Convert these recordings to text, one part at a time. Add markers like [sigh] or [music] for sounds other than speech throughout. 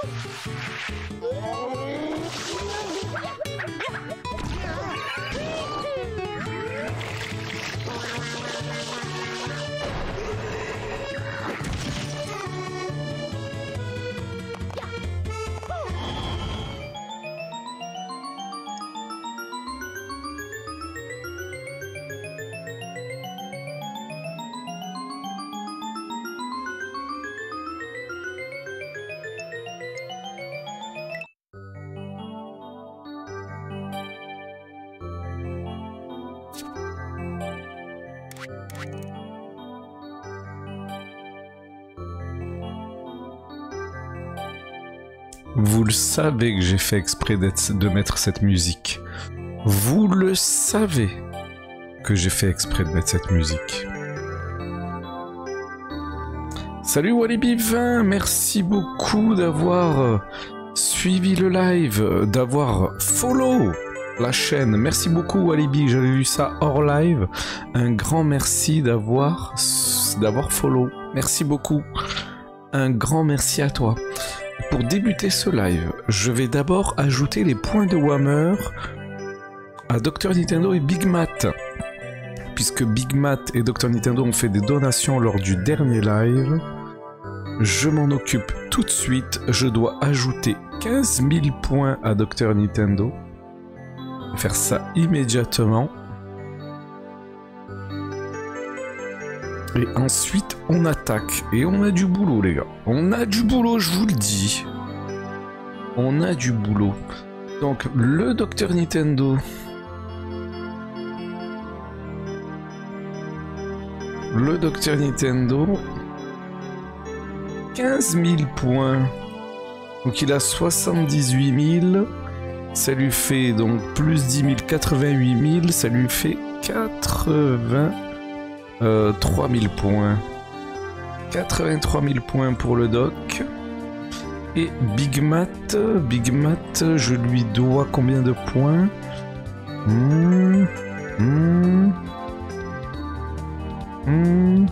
Vous [laughs] le savez que j'ai fait exprès de mettre cette musique. Vous le savez que j'ai fait exprès de mettre cette musique. Salut Walibi20, merci beaucoup d'avoir euh, suivi le live, euh, d'avoir follow la chaîne. Merci beaucoup Walibi, j'avais vu ça hors live. Un grand merci d'avoir d'avoir follow. Merci beaucoup. Un grand merci à toi. Pour débuter ce live, je vais d'abord ajouter les points de Whammer à Dr Nintendo et Big Mat. Puisque Big Mat et Dr Nintendo ont fait des donations lors du dernier live, je m'en occupe tout de suite. Je dois ajouter 15 000 points à Dr Nintendo. Faire ça immédiatement. Et ensuite, on attaque. Et on a du boulot, les gars. On a du boulot, je vous le dis. On a du boulot. Donc, le Docteur Nintendo. Le Docteur Nintendo. 15 000 points. Donc, il a 78 000. Ça lui fait donc plus 10 000, 88 000. Ça lui fait 80 euh, 3000 points. 83 000 points pour le doc. Et Big Mat, Big Mat, je lui dois combien de points? Hmm, hmm, hmm.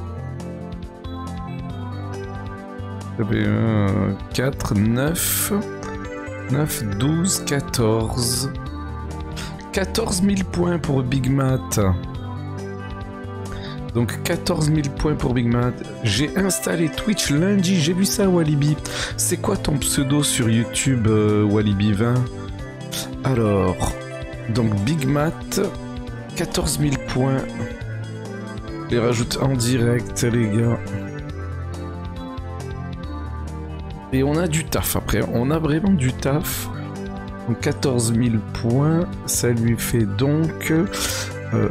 4, 9, 9, 12, 14. 14 000 points pour Big Mat. Donc 14 000 points pour Big Mad. J'ai installé Twitch lundi, j'ai vu ça Walibi. C'est quoi ton pseudo sur YouTube euh, Walibi20 Alors, donc Big Mat, 14 000 points. Les rajoute en direct les gars. Et on a du taf après, on a vraiment du taf. Donc 14 000 points, ça lui fait donc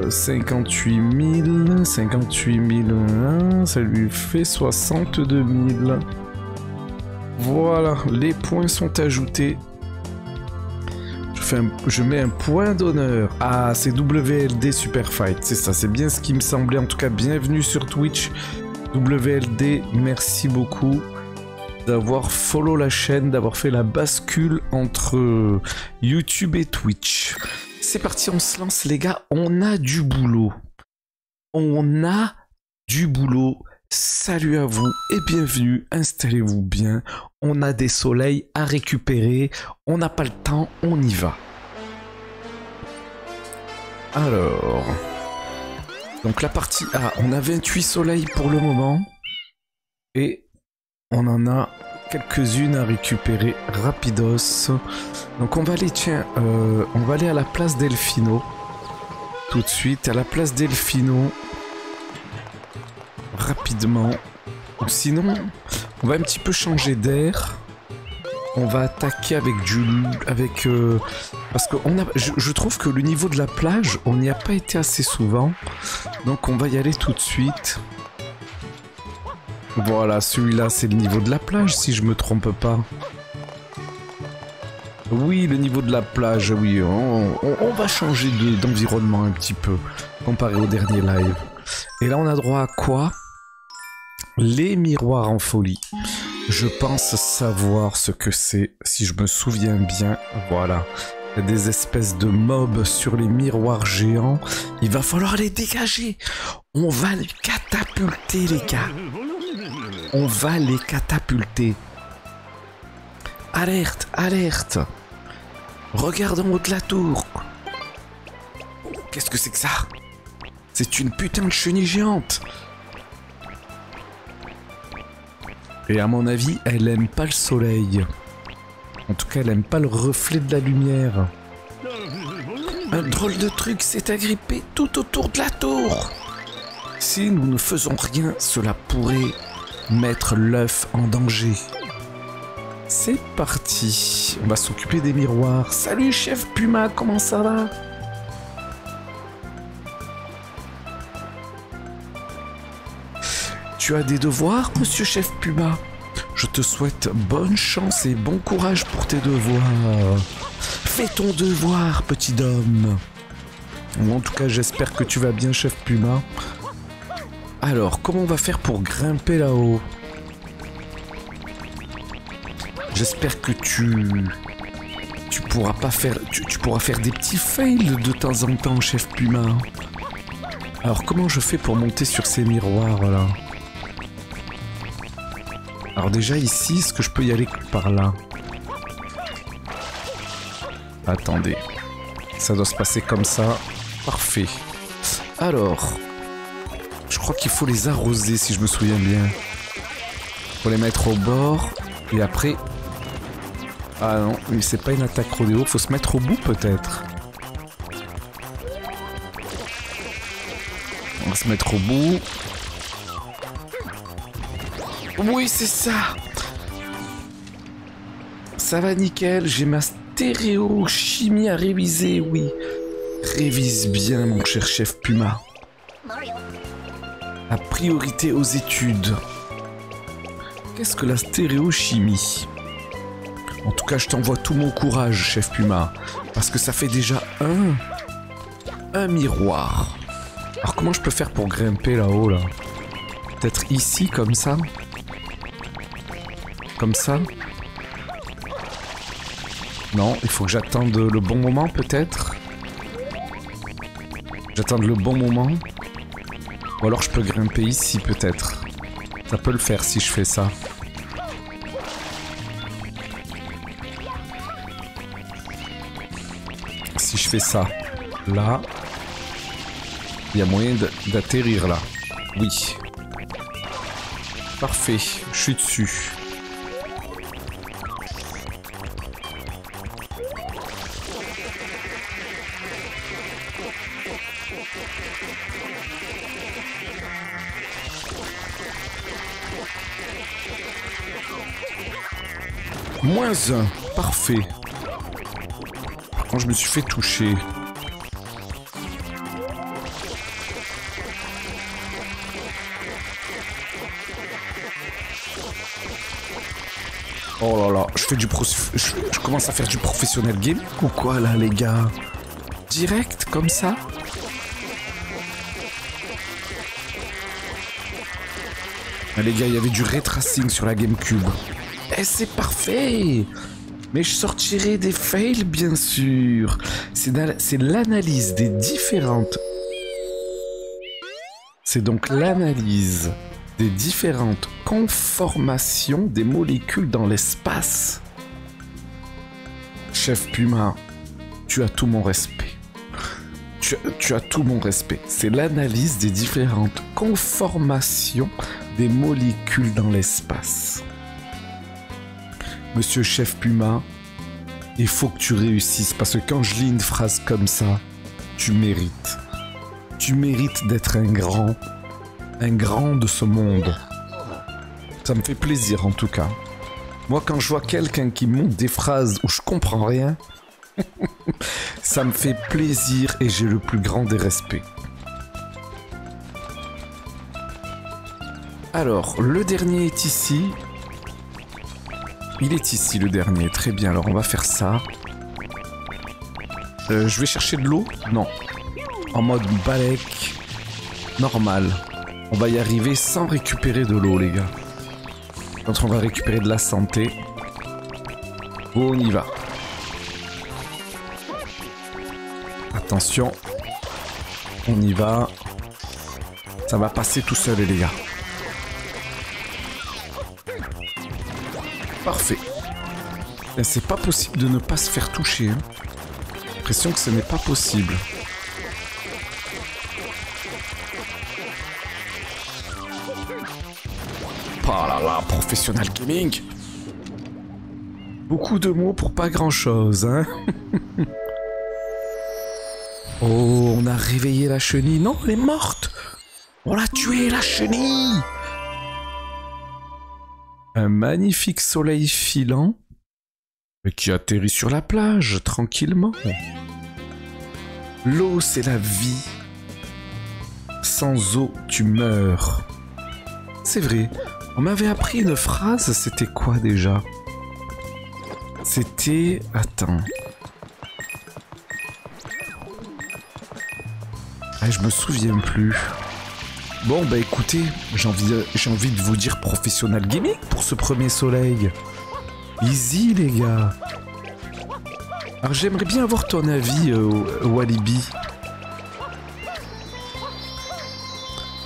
58 000, 58 000, ça lui fait 62 000. Voilà, les points sont ajoutés. Je, fais je mets un point d'honneur. Ah, c'est WLD Super Fight, c'est ça, c'est bien ce qui me semblait. En tout cas, bienvenue sur Twitch. WLD, merci beaucoup d'avoir follow la chaîne, d'avoir fait la bascule entre YouTube et Twitch parti, on se lance les gars, on a du boulot. On a du boulot. Salut à vous et bienvenue, installez-vous bien. On a des soleils à récupérer, on n'a pas le temps, on y va. Alors, donc la partie A, on a 28 soleils pour le moment et on en a quelques-unes à récupérer rapidos. Donc on va aller, tiens, euh, on va aller à la place Delfino. Tout de suite, à la place Delfino. Rapidement. Sinon, on va un petit peu changer d'air. On va attaquer avec du... Avec... Euh, parce que je, trouve que le niveau de la plage, on n'y a pas été assez souvent. Donc on va y aller tout de suite. Voilà, celui-là, c'est le niveau de la plage, si je me trompe pas. Oui, le niveau de la plage, oui. On, va changer d'environnement un petit peu, comparé au dernier live. Et là, on a droit à quoi? Les miroirs en folie. Je pense savoir ce que c'est, si je me souviens bien. Voilà. Il y a des espèces de mobs sur les miroirs géants. Il va falloir les dégager. On va les catapulter, les gars. On va les catapulter. alerte, alerte. Regarde en haut de la tour. Qu'est-ce que c'est que ça? C'est une putain de chenille géante. Et à mon avis, elle aime pas le soleil. En tout cas, elle aime pas le reflet de la lumière. Un drôle de truc s'est agrippé tout autour de la tour. Si nous ne faisons rien, cela pourrait mettre l'œuf en danger. C'est parti. On va s'occuper des miroirs. Salut chef Puma, comment ça va? Tu as des devoirs, monsieur chef Puma? Je te souhaite bonne chance et bon courage pour tes devoirs. Fais ton devoir, petit homme. En tout cas, j'espère que tu vas bien, chef Puma. Alors, comment on va faire pour grimper là-haut? J'espère que tu... Tu pourras pas faire... Tu, pourras faire des petits fails de temps en temps, chef Puma. Alors, comment je fais pour monter sur ces miroirs, là Alors déjà, ici, est-ce que je peux y aller par là? Attendez. Ça doit se passer comme ça. Parfait. Alors, je crois qu'il faut les arroser si je me souviens bien. Faut les mettre au bord et après. Ah non, mais c'est pas une attaque rodéo, faut se mettre au bout peut-être. On va se mettre au bout. Oui, c'est ça. Ça va nickel, j'ai ma stéréochimie à réviser, oui. Révise bien, mon cher chef Puma. Priorité aux études. Qu'est-ce que la stéréochimie? En tout cas, je t'envoie tout mon courage, chef Puma. Parce que ça fait déjà un... Un miroir. Alors comment je peux faire pour grimper là-haut, là, Peut-être ici, comme ça? Comme ça? Non, il faut que j'attende le bon moment, peut-être? J'attends le bon moment? Ou alors je peux grimper ici peut-être. Ça peut le faire si je fais ça. Si je fais ça, là, il y a moyen d'atterrir là. Oui. Parfait, je suis dessus. Parfait. Quand je me suis fait toucher. Oh là là, je fais du pro... Je, commence à faire du professionnel game ou quoi là les gars? Direct comme ça? Ah, Les gars, il y avait du retracing sur la GameCube. Et c'est parfait mais je sortirai des fails, bien sûr. C'est l'analyse des différentes... C'est donc l'analyse des différentes conformations des molécules dans l'espace. Chef Puma, tu as tout mon respect. Tu, tu as tout mon respect. C'est l'analyse des différentes conformations des molécules dans l'espace. Monsieur Chef Puma, il faut que tu réussisses parce que quand je lis une phrase comme ça, tu mérites. Tu mérites d'être un grand, un grand de ce monde. Ça me fait plaisir en tout cas. Moi quand je vois quelqu'un qui monte des phrases où je comprends rien, [laughs] ça me fait plaisir et j'ai le plus grand des respects. Alors, le dernier est ici. Il est ici le dernier, très bien, alors on va faire ça. Euh, je vais chercher de l'eau? Non. En mode balek normal. On va y arriver sans récupérer de l'eau les gars. Quand on va récupérer de la santé. on y va. Attention. On y va. Ça va passer tout seul les gars. C'est pas possible de ne pas se faire toucher. Hein. J'ai l'impression que ce n'est pas possible. Oh là là, professionnel gaming Beaucoup de mots pour pas grand chose, hein [laughs] Oh, on a réveillé la chenille. Non, elle est morte On l'a tuée, la chenille Un magnifique soleil filant qui atterrit sur la plage tranquillement. L'eau, c'est la vie. Sans eau, tu meurs. C'est vrai, on m'avait appris une phrase, c'était quoi déjà? C'était... Attends. Ah, je me souviens plus. Bon, bah écoutez, j'ai envie, envie de vous dire professionnel gaming pour ce premier soleil. Easy, les gars. Alors, j'aimerais bien avoir ton avis, euh, Walibi.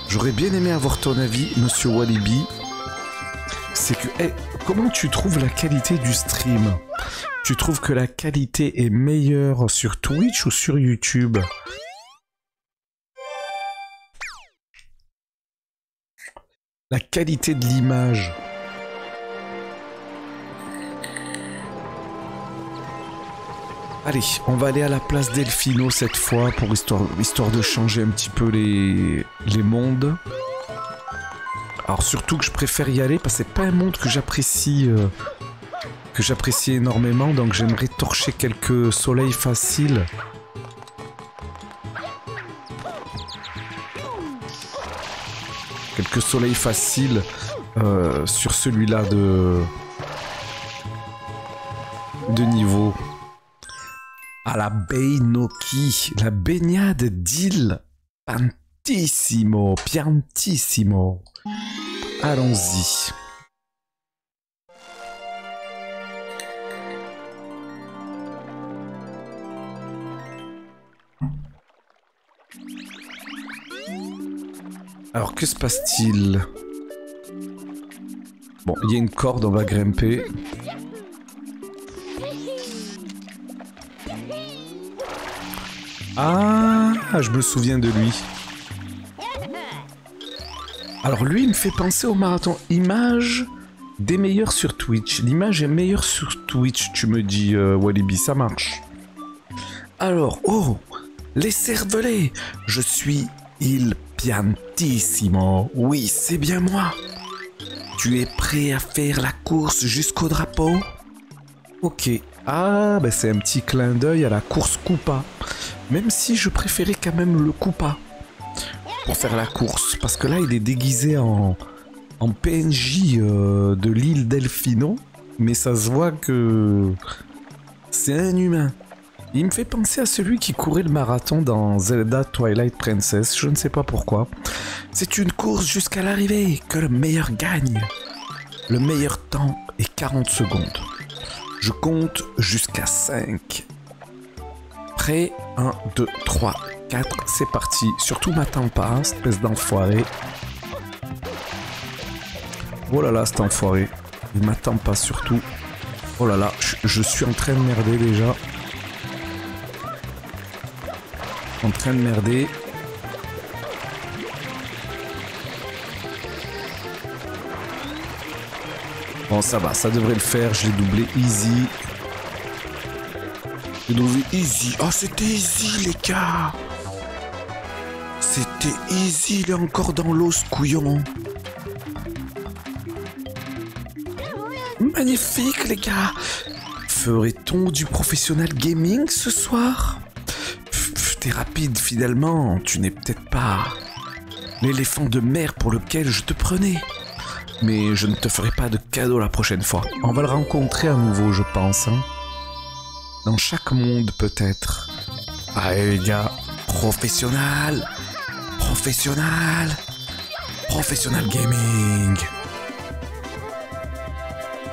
J'aurais bien aimé avoir ton avis, monsieur Walibi. C'est que, hey, comment tu trouves la qualité du stream? Tu trouves que la qualité est meilleure sur Twitch ou sur YouTube? La qualité de l'image. Allez, on va aller à la place Delfino cette fois pour histoire, de changer un petit peu les, les mondes. Alors surtout que je préfère y aller parce que c'est pas un monde que j'apprécie euh, que j'apprécie énormément donc j'aimerais torcher quelques soleils faciles. Quelques soleils faciles euh, sur celui-là de de niveau à la la baignade d'île Pantissimo, piantissimo. Allons-y. Alors que se passe-t-il? Bon, il y a une corde, on va grimper. Ah, je me souviens de lui. Alors lui, il me fait penser au marathon image des meilleurs sur Twitch. L'image est meilleure sur Twitch, tu me dis, euh, Walibi, ça marche. Alors, oh, les cervelets, je suis il piantissimo. Oui, c'est bien moi. Tu es prêt à faire la course jusqu'au drapeau? Ok. Ah, ben c'est un petit clin d'œil à la course Coupa. Même si je préférais quand même le Coupa pour faire la course. Parce que là, il est déguisé en, en PNJ euh, de l'île Delfino. Mais ça se voit que c'est un humain. Il me fait penser à celui qui courait le marathon dans Zelda Twilight Princess, je ne sais pas pourquoi. C'est une course jusqu'à l'arrivée, que le meilleur gagne. Le meilleur temps est 40 secondes. Je compte jusqu'à 5. Prêt? 1, 2, 3, 4, c'est parti. Surtout m'attends pas, espèce d'enfoiré. Oh là là, cet enfoiré. Il m'attend pas surtout. Oh là là, je, suis en train de merder déjà. En train de merder. Bon, ça va, ça devrait le faire. Je l'ai doublé easy. Oh, c'était easy, les gars. C'était easy, il est encore dans l'eau, ce couillon. Magnifique, les gars. Ferait-on du professionnel gaming ce soir? T'es rapide, finalement. Tu n'es peut-être pas l'éléphant de mer pour lequel je te prenais. Mais je ne te ferai pas de cadeau la prochaine fois. On va le rencontrer à nouveau, je pense. Hein. Dans chaque monde, peut-être. Allez, les gars, professionnel Professionnel Professionnel gaming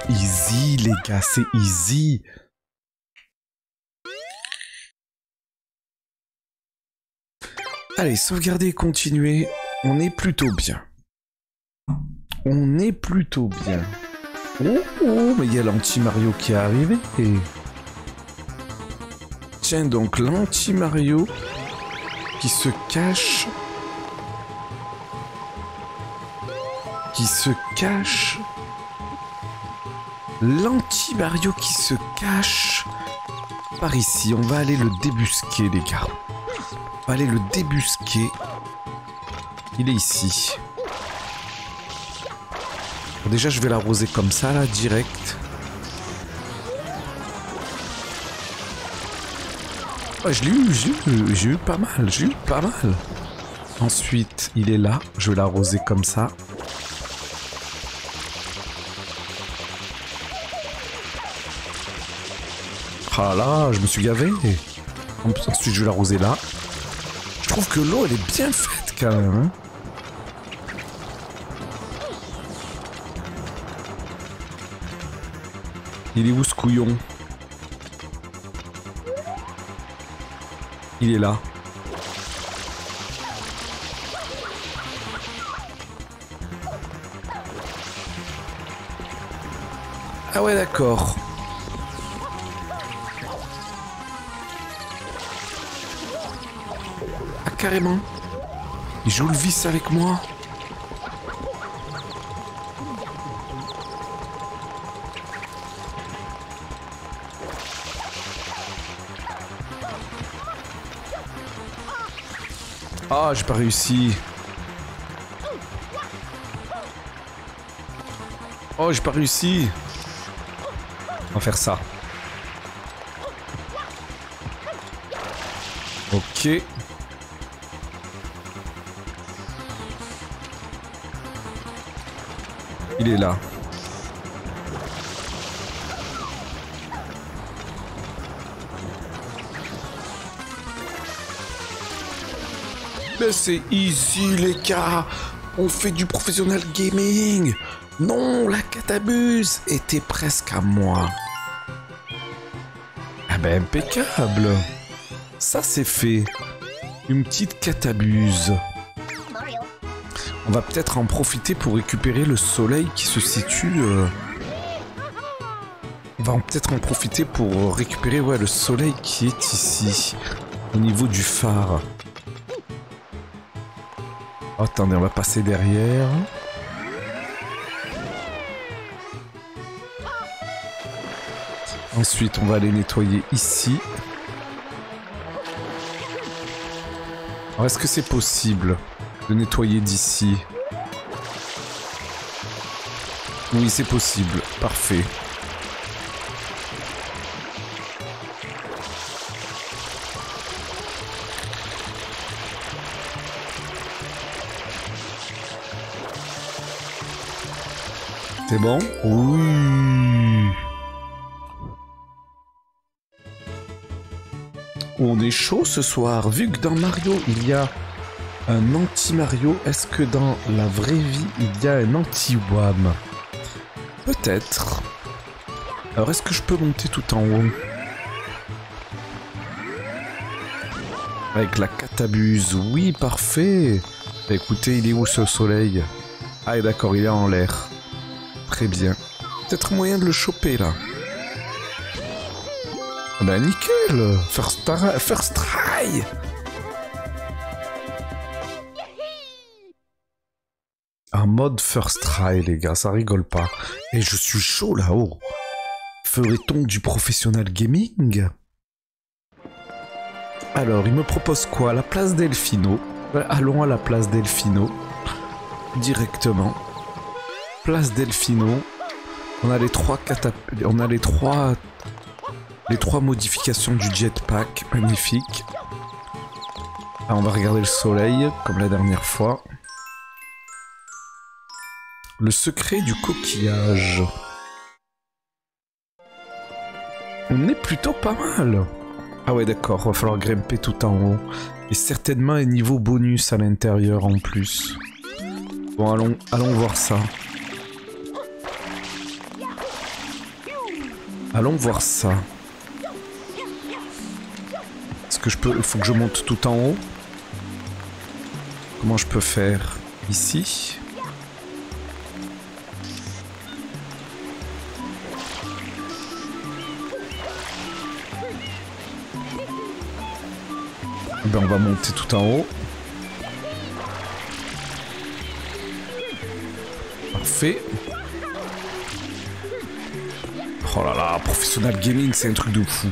Easy les gars, c'est easy Allez, sauvegarder et continuer. On est plutôt bien. On est plutôt bien. Oh, oh mais il y a l'anti-Mario qui est arrivé. Donc, l'anti-Mario qui se cache... Qui se cache... L'anti-Mario qui se cache par ici. On va aller le débusquer, les gars. On va aller le débusquer. Il est ici. déjà, je vais l'arroser comme ça, là, direct. Je l'ai eu, j'ai eu, pas mal, j'ai eu pas mal. Ensuite, il est là, je vais l'arroser comme ça. Ah là, je me suis gavé. Ensuite, je vais l'arroser là. Je trouve que l'eau, elle est bien faite quand même. Hein. Il est où ce couillon? Ah ouais d'accord. Ah carrément. Il joue le vice avec moi. Ah, j'ai pas réussi. Oh, j'ai pas réussi. On va faire ça. Ok. Il est là. Mais c'est easy les gars On fait du professionnel gaming Non, la catabuse était presque à moi. Ah ben impeccable Ça c'est fait. Une petite catabuse. On va peut-être en profiter pour récupérer le soleil qui se situe... Euh, On va peut-être en profiter pour récupérer le soleil qui est ici, au niveau du phare. Attendez, on va passer derrière. Ensuite, on va aller nettoyer ici. Alors, est-ce que c'est possible de nettoyer d'ici? Oui, c'est possible. Parfait. C'est bon? Oui. On est chaud ce soir. Vu que dans Mario, il y a un anti-Mario, est-ce que dans la vraie vie, il y a un anti-Wam Peut-être. Alors, est-ce que je peux monter tout en haut? Avec la catabuse, oui, parfait. Bah, écoutez, il est où ce soleil? Ah, d'accord, il est en l'air. Très bien. Peut-être moyen de le choper là. Ah bah nickel First, first try Un mode first try les gars, ça rigole pas. Et je suis chaud là-haut. Ferait-on du professionnel gaming? Alors, il me propose quoi? La place Delfino. Allons à la place Delfino. Directement place Delfino, on a les trois les trois modifications du jetpack, magnifique. On va regarder le soleil comme la dernière fois. Le secret du coquillage. On est plutôt pas mal. Ah ouais d'accord, va falloir grimper tout en haut. Et certainement un niveau bonus à l'intérieur en plus. Bon allons, allons voir ça. Allons voir ça. Est-ce que je peux... Il faut que je monte tout en haut? Comment je peux faire? Ici? Eh ben on va monter tout en haut. Parfait. Oh là là, professionnel gaming, c'est un truc de fou.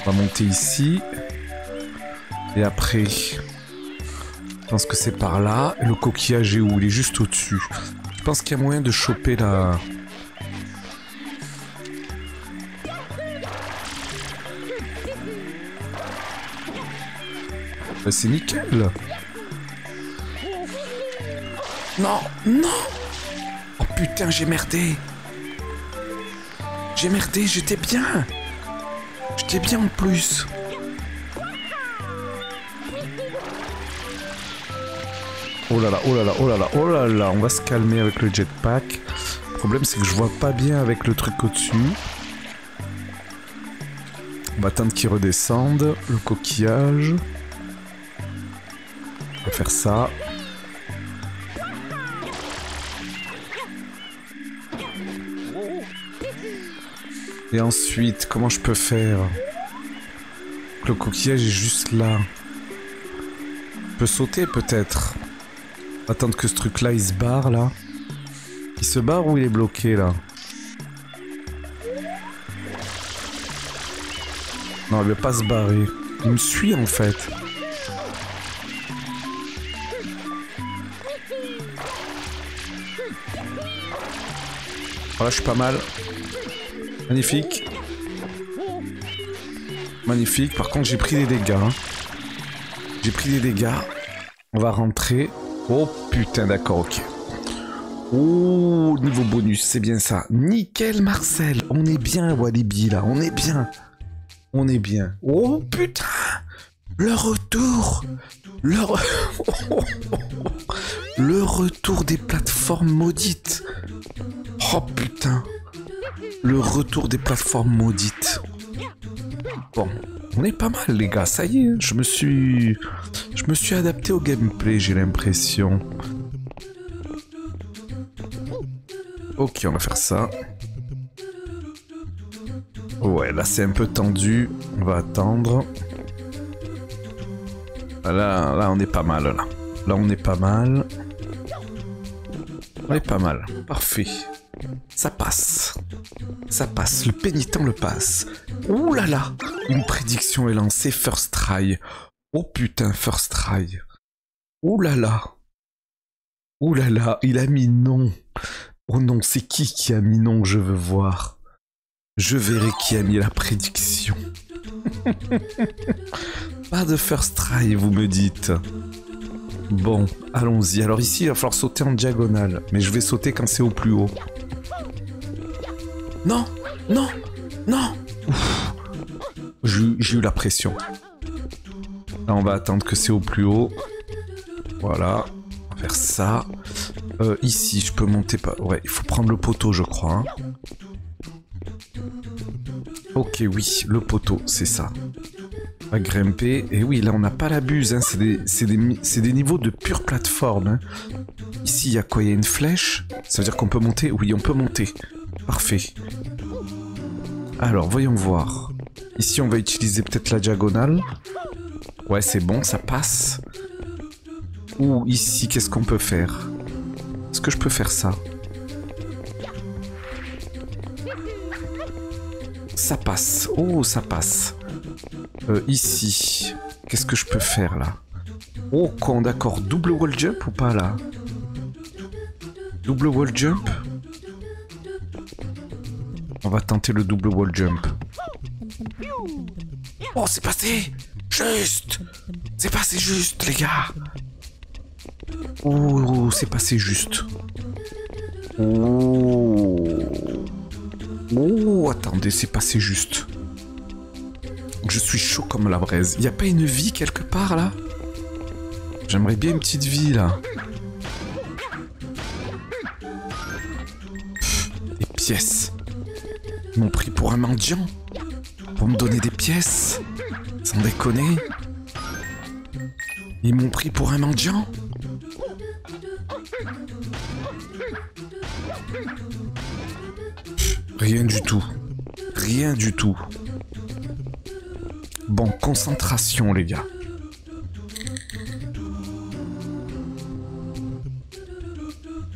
On va monter ici. Et après, je pense que c'est par là. Le coquillage est où? Il est juste au-dessus. Je pense qu'il y a moyen de choper la... Bah, c'est nickel. Non, non putain, j'ai merdé. J'ai merdé, j'étais bien. J'étais bien en plus. Oh là là, oh là là, oh là là, oh là là, on va se calmer avec le jetpack. Le problème c'est que je vois pas bien avec le truc au-dessus. On va attendre qu'il redescende. Le coquillage. On va faire ça. Et ensuite, comment je peux faire? Le coquillage est juste là. Je peux sauter peut-être. Attendre que ce truc-là, il se barre là. Il se barre ou il est bloqué là? Non, il veut pas se barrer. Il me suit en fait. Voilà, je suis pas mal. Magnifique. Magnifique. Par contre, j'ai pris des dégâts. hein. J'ai pris des dégâts. On va rentrer. Oh putain, d'accord, ok. Oh, niveau bonus, c'est bien ça. Nickel, Marcel. On est bien, Walibi, là. On est bien. On est bien. Oh putain. Le retour. Le, [laughs] Le retour des plateformes maudites. Oh putain. Le retour des plateformes maudites. Bon, on est pas mal les gars, ça y est, je me suis je me suis adapté au gameplay, j'ai l'impression. OK, on va faire ça. Ouais, là c'est un peu tendu, on va attendre. Là, là on est pas mal là. Là on est pas mal. On est pas mal, parfait. Ça passe. Ça passe, le pénitent le passe. Ouh là là Une prédiction est lancée, first try. Oh putain, first try. Ouh là là Ouh là là, il a mis non. Oh non, c'est qui qui a mis non, je veux voir. Je verrai qui a mis la prédiction. [laughs] Pas de first try, vous me dites. Bon, allons-y. Alors ici, il va falloir sauter en diagonale. Mais je vais sauter quand c'est au plus haut. Non Non Non Ouf. J'ai eu- j'ai eu la pression. Là, on va attendre que c'est au plus haut. Voilà. On va faire ça. Euh, ici, je peux monter pas. Ouais, il faut prendre le poteau, je crois. hein. Ok, oui, le poteau, c'est ça. Va grimper. Et oui, là, on n'a pas la buse. hein, c'est des niveaux de pure plateforme. hein. Ici, il y a quoi? Il y a une flèche? Ça veut dire qu'on peut monter? Oui, on peut monter. Parfait. Alors, voyons voir. Ici, on va utiliser peut-être la diagonale. Ouais, c'est bon, ça passe. Ou ici, qu'est-ce qu'on peut faire? Est-ce que je peux faire ça? Ça passe. Oh, ça passe. Euh, ici, qu'est-ce que je peux faire là? Oh, con, d'accord. Double wall jump ou pas là? Double wall jump? On va tenter le double wall jump. Oh, c'est passé Juste C'est passé juste, les gars Oh, c'est passé juste. Oh Oh, attendez, c'est passé juste. Je suis chaud comme la braise. Y a pas une vie quelque part là? J'aimerais bien une petite vie là. Pff, Des pièces. Ils m'ont pris pour un mendiant? Pour me donner des pièces? Sans déconner? Ils m'ont pris pour un mendiant? Rien du tout. Rien du tout. Bon, concentration, les gars.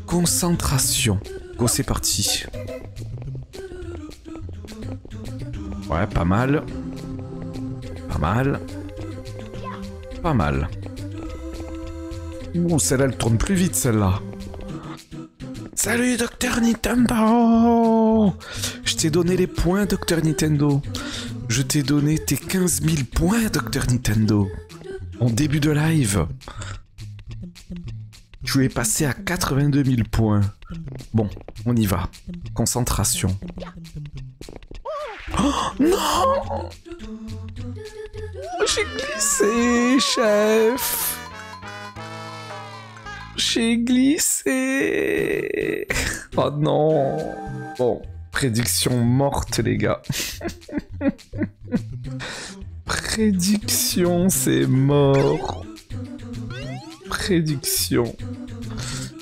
Concentration. Go, c'est parti. Ouais, pas mal. Pas mal. Pas mal. Ouh, celle-là, elle tourne plus vite, celle-là. Salut, Docteur Nintendo Je t'ai donné les points, Docteur Nintendo. Je t'ai donné tes 15 000 points, Docteur Nintendo. En début de live. Tu es passé à 82 000 points. Bon, on y va. Concentration. Oh, non J'ai glissé, chef J'ai glissé Oh non Bon, prédiction morte, les gars. prédiction, c'est mort. Prédiction.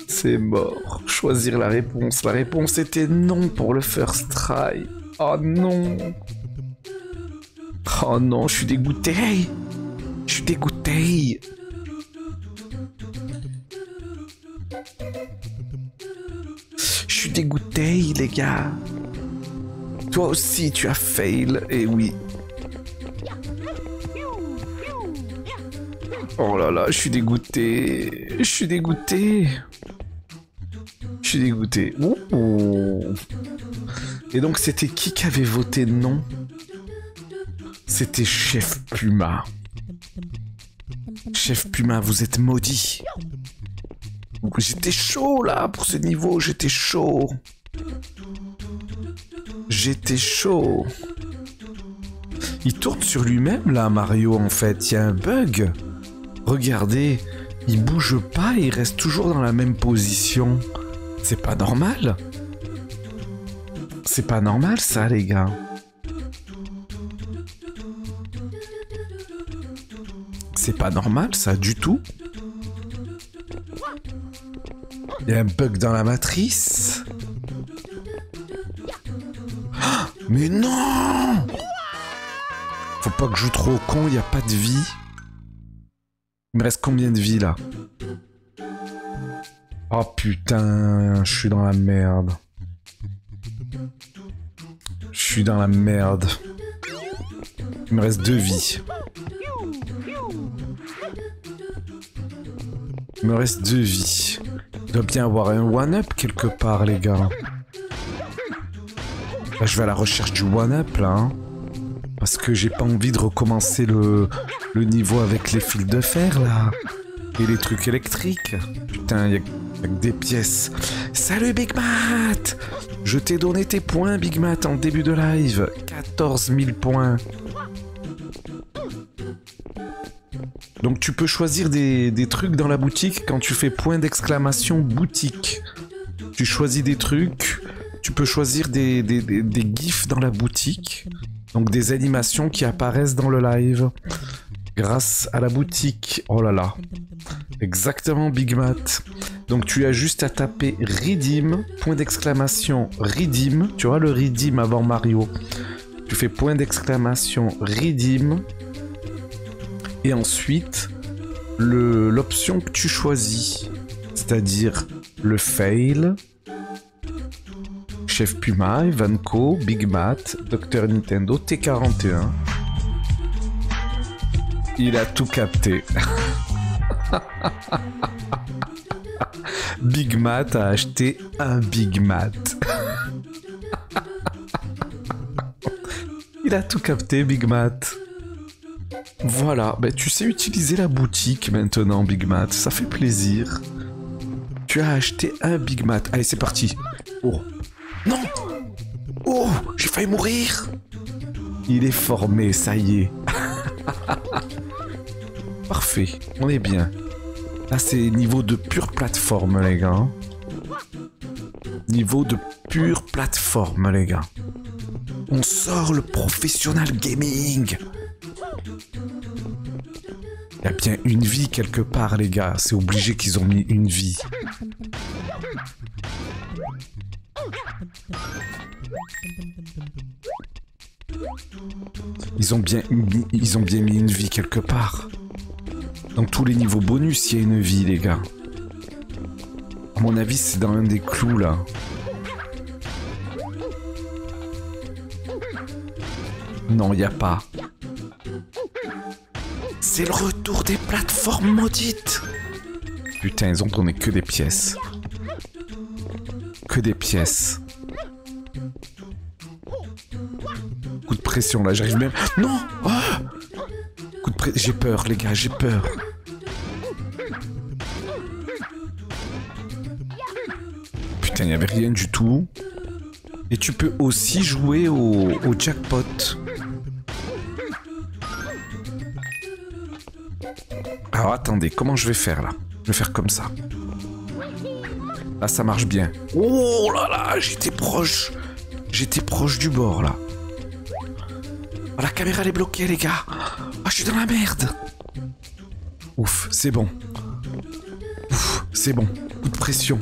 C'est mort. Choisir la réponse. La réponse était non pour le first try. Oh non. Oh non, je suis dégoûté. Je suis dégoûté. Je suis dégoûté, les gars. Toi aussi, tu as fail. Et oui. Oh là là, je suis dégoûté. Je suis dégoûté. Je suis dégoûté. Et donc, c'était qui qui avait voté non? C'était Chef Puma. Chef Puma, vous êtes maudit. J'étais chaud là pour ce niveau, j'étais chaud. J'étais chaud. Il tourne sur lui-même là, Mario, en fait. Il y a un bug. Regardez, il bouge pas et il reste toujours dans la même position. C'est pas normal. C'est pas normal ça, les gars. C'est pas normal ça du tout. Il y a un bug dans la matrice. Pas que je joue trop con, il n'y a pas de vie. Il me reste combien de vie là? Oh putain, je suis dans la merde. Je suis dans la merde. Il me reste deux vies. Il me reste deux vies. Il doit bien avoir un one-up quelque part, les gars. Là, je vais à la recherche du one-up, là. Hein. Parce que j'ai pas envie de recommencer le, niveau avec les fils de fer, là. Et les trucs électriques. Putain, y a avec des pièces. Salut Big Mat Je t'ai donné tes points Big Mat en début de live. 14 000 points. Donc tu peux choisir des, trucs dans la boutique quand tu fais point d'exclamation boutique. Tu choisis des trucs, tu peux choisir des, des, des gifs dans la boutique. Donc des animations qui apparaissent dans le live. Grâce à la boutique. Oh là là. Exactement Big Mat. Donc tu as juste à taper Redeem, point d'exclamation Redeem, tu vois le Redeem avant Mario. Tu fais point d'exclamation Redeem et ensuite l'option que tu choisis, c'est-à-dire le fail, Chef Puma, Evanco, Big Mat, Dr Nintendo, T41. Il a tout capté. [laughs] Big Mat a acheté un Big Mat. [laughs] Il a tout capté, Big Mat. Voilà, ben, tu sais utiliser la boutique maintenant, Big Mat. Ça fait plaisir. Tu as acheté un Big Mat. Allez, c'est parti. Oh. Non Oh, j'ai failli mourir. Il est formé, ça y est. [laughs] Parfait, on est bien. Là, c'est niveau de pure plateforme, les gars. Niveau de pure plateforme, les gars. On sort le professionnel gaming. Il y a bien une vie quelque part, les gars. C'est obligé qu'ils ont mis une vie. Ils ont bien, mis une vie quelque part. Dans tous les niveaux bonus, il y a une vie, les gars. À mon avis, c'est dans un des clous, là. Non, il a pas. C'est le retour des plateformes maudites Putain, ils ont tourné que des pièces. Que des pièces. Là, j'arrive même. Non ah Coup de. J'ai peur, les gars, j'ai peur. Putain, il n'y avait rien du tout. Et tu peux aussi jouer au, au jackpot. Alors attendez, comment je vais faire là? Je vais faire comme ça. Là, ça marche bien. Oh là là, j'étais proche. J'étais proche du bord là. Oh, la caméra elle est bloquée, les gars. Ah, je suis dans la merde. Ouf, c'est bon. C'est bon. Coup de pression.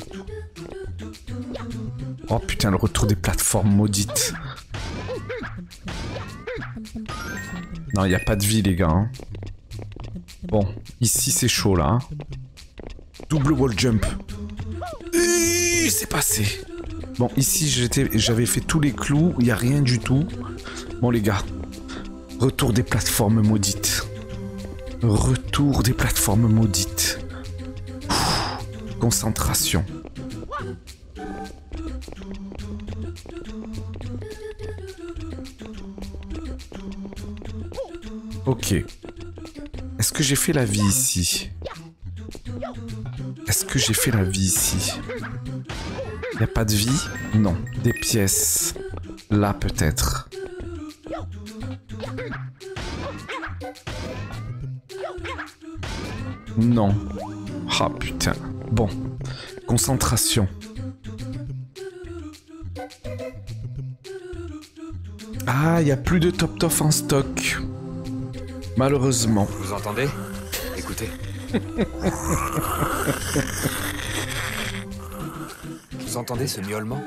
Oh putain, le retour des plateformes maudites. Non, il n'y a pas de vie, les gars. Hein. Bon, ici c'est chaud là. Hein. Double wall jump. C'est passé. Bon, ici j'avais fait tous les clous, il n'y a rien du tout. Bon les gars, retour des plateformes maudites. Retour des plateformes maudites. concentration. Ok. Est-ce que j'ai fait la vie ici? Est-ce que j'ai fait la vie ici? Y a pas de vie? Non. Des pièces. Là peut-être. Non. Ah putain. Bon. Concentration. Ah, il y a plus de top top en stock. Malheureusement. Vous entendez? Écoutez. [laughs] Vous entendez ce miaulement?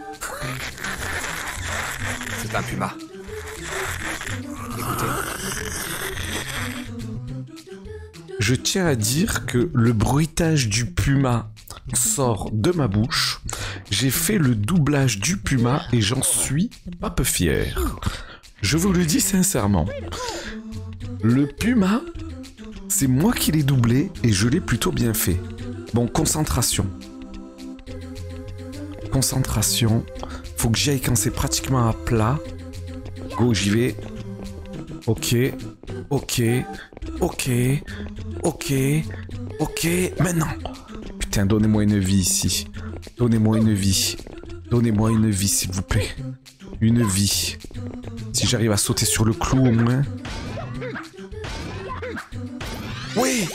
C'est un puma. Écoutez. Je tiens à dire que le bruitage du puma sort de ma bouche. J'ai fait le doublage du puma et j'en suis pas peu fier. Je vous le dis sincèrement. Le puma, c'est moi qui l'ai doublé et je l'ai plutôt bien fait. Bon, concentration. Concentration. Faut que j'y aille quand c'est pratiquement à plat. Go, j'y vais. Ok. Ok. Ok. Ok. Ok. Maintenant. Putain, donnez-moi une vie ici. Donnez-moi une vie. Donnez-moi une vie, s'il vous plaît. Une vie. Si j'arrive à sauter sur le clou au moins. Oui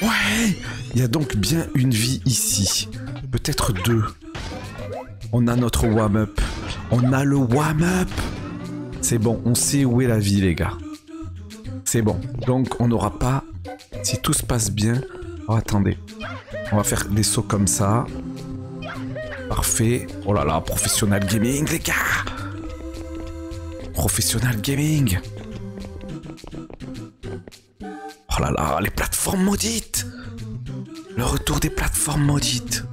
Ouais Il y a donc bien une vie ici. Peut-être deux. On a notre warm-up. On a le warm-up C'est bon, on sait où est la vie, les gars. C'est bon. Donc, on n'aura pas... Si tout se passe bien... Oh, attendez. On va faire des sauts comme ça. Parfait. Oh là là, professionnel gaming, les gars Professionnel gaming Oh là là, les plateformes maudites Le retour des plateformes maudites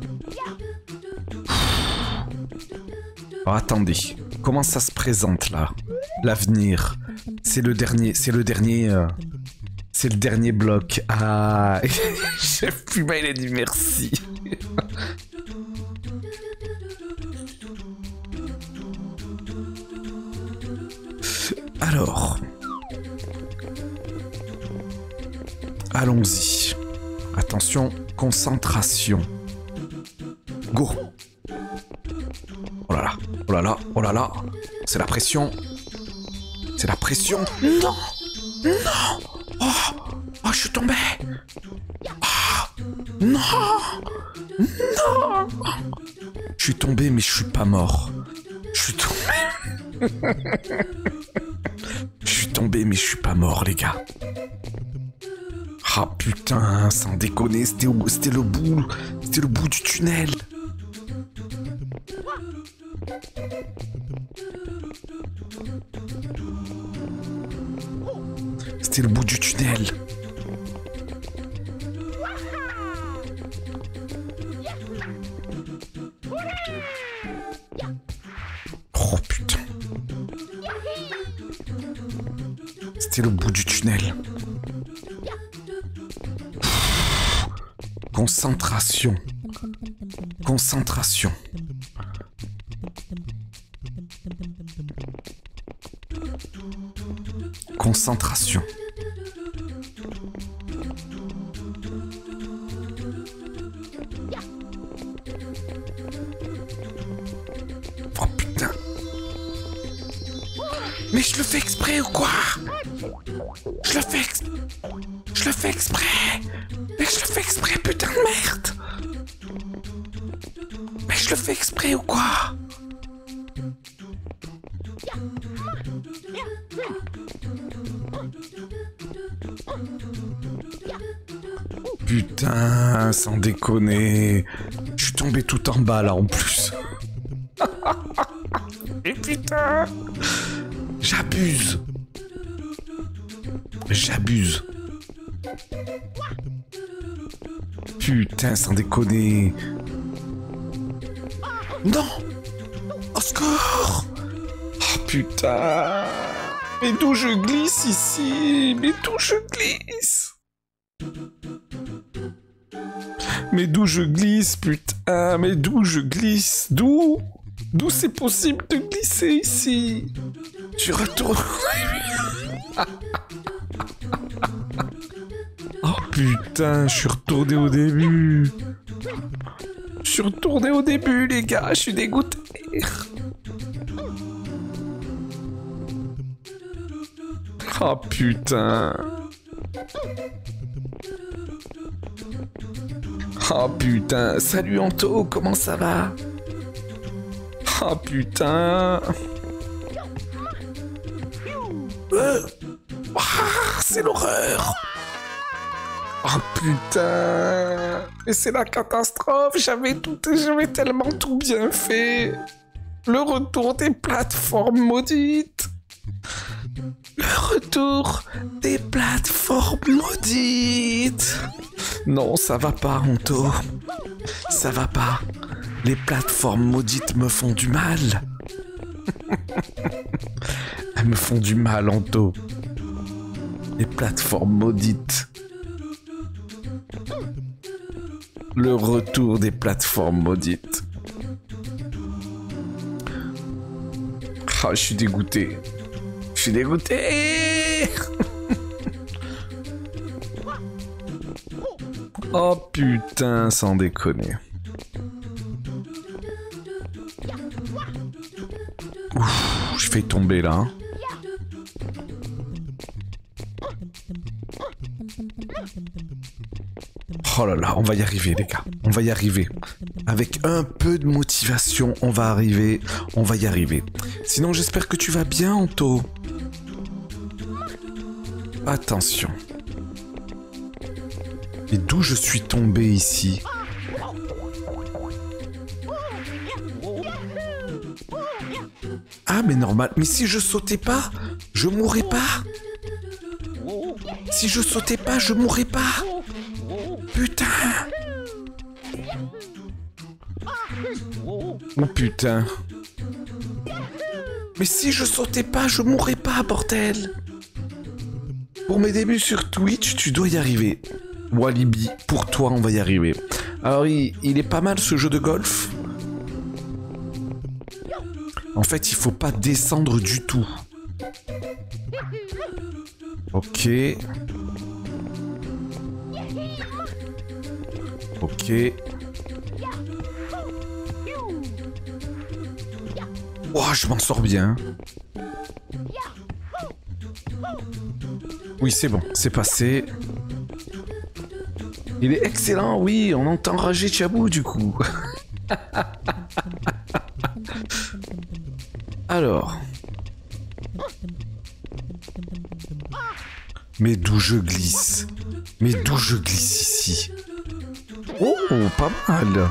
oh, Attendez, comment ça se présente là? L'avenir. C'est le dernier, c'est le dernier... Euh, c'est le dernier bloc. Ah, [laughs] Chef Puma, il a dit merci. Alors, Allons-y. Attention, concentration. Go Oh là là, oh là là, oh là là. C'est la pression. C'est la pression. Non Non Oh Oh, je suis tombé Oh Non Non Je suis tombé, mais je suis pas mort. Je suis tombé. Je suis tombé, mais je suis pas mort, les gars. Ah putain, sans déconner, c'était le bout, c'était le bout du tunnel. C'était le bout du tunnel. Oh. C'était le bout du tunnel. Concentration. Concentration. Concentration. Oh putain. Mais je le fais exprès ou quoi? Je le fais ex... Je le fais exprès Mais je le fais exprès, putain de merde Mais je le fais exprès ou quoi? Putain, sans déconner. Je suis tombé tout en bas là en plus. [laughs] Et putain. J'abuse. J'abuse. Putain, sans déconner. Non. Au score Oh putain. Mais d'où je glisse ici? Mais d'où je glisse? Mais d'où je glisse, putain Mais d'où je glisse? D'où? D'où c'est possible de glisser ici? Tu retournes. [laughs] oh putain, je suis retourné au début. Je suis retourné au début, les gars, je suis dégoûté. Oh putain. Oh putain. Salut Anto, comment ça va? Oh putain. Euh. Ah, C'est l'horreur. Oh putain. Et c'est la catastrophe. J'avais tout... J'avais tellement tout bien fait. Le retour des plateformes maudites Le retour des plateformes maudites Non, ça va pas, Anto. Ça va pas. Les plateformes maudites me font du mal. [laughs] Elles me font du mal, Anto. Les plateformes maudites. Le retour des plateformes maudites. Ah, je suis dégoûté. Suis dégoûté. oh putain, sans déconner. Je fais tomber là. Oh là là, on va y arriver les gars. On va y arriver. Avec un peu de motivation, on va arriver. On va y arriver. Sinon, j'espère que tu vas bien, Anto. Attention. Et d'où je suis tombé ici? Ah, mais normal. Mais si je sautais pas, je mourrais pas. Si je sautais pas, je mourrais pas. Putain. Oh putain. Mais si je sautais pas, je mourrais pas, bordel. Pour mes débuts sur Twitch, tu dois y arriver. Walibi, pour toi, on va y arriver. Alors, il, est pas mal ce jeu de golf. En fait, il faut pas descendre du tout. Ok. Ok. Oh, je m'en sors bien. Oui, c'est bon, c'est passé. Il est excellent, oui, on entend rager Chabou du coup. [laughs] Alors. Mais d'où je glisse? Mais d'où je glisse ici? Oh, pas mal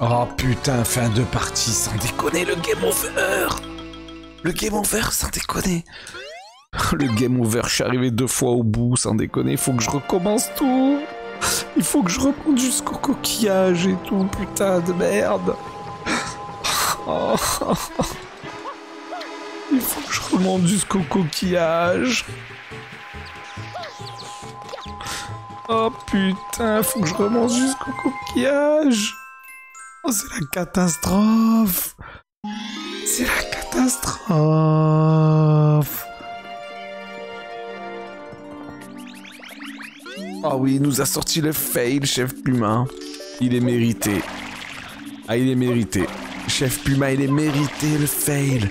Oh putain, fin de partie, sans déconner, le game over Le game over, sans déconner Le game over, je suis arrivé deux fois au bout, sans déconner. Il faut que je recommence tout. Il faut que je remonte jusqu'au coquillage et tout, putain de merde. Il faut que je remonte jusqu'au coquillage. Oh putain, faut que je remonte jusqu'au coquillage. Oh, c'est la catastrophe. C'est la catastrophe. Ah oui, il nous a sorti le fail, chef Puma. Il est mérité. Ah, il est mérité. Chef Puma, il est mérité le fail.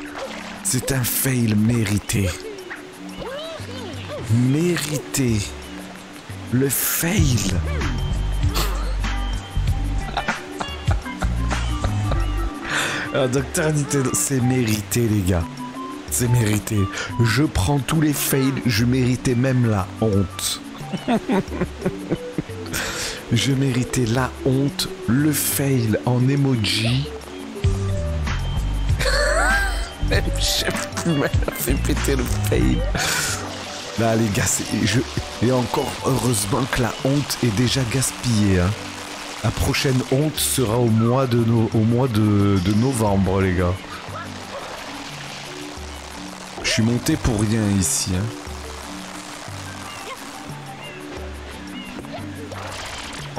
C'est un fail mérité. Mérité. Le fail. Alors, Docteur Nintendo, c'est mérité, les gars. C'est mérité. Je prends tous les fails, je méritais même la honte. [laughs] je méritais la honte, le fail en emoji. [laughs] Même chef fait péter le fail. Là, les gars, je... et encore heureusement que la honte est déjà gaspillée. hein. La prochaine honte sera au mois de, no- au mois de... de novembre, les gars. Je suis monté pour rien ici. hein.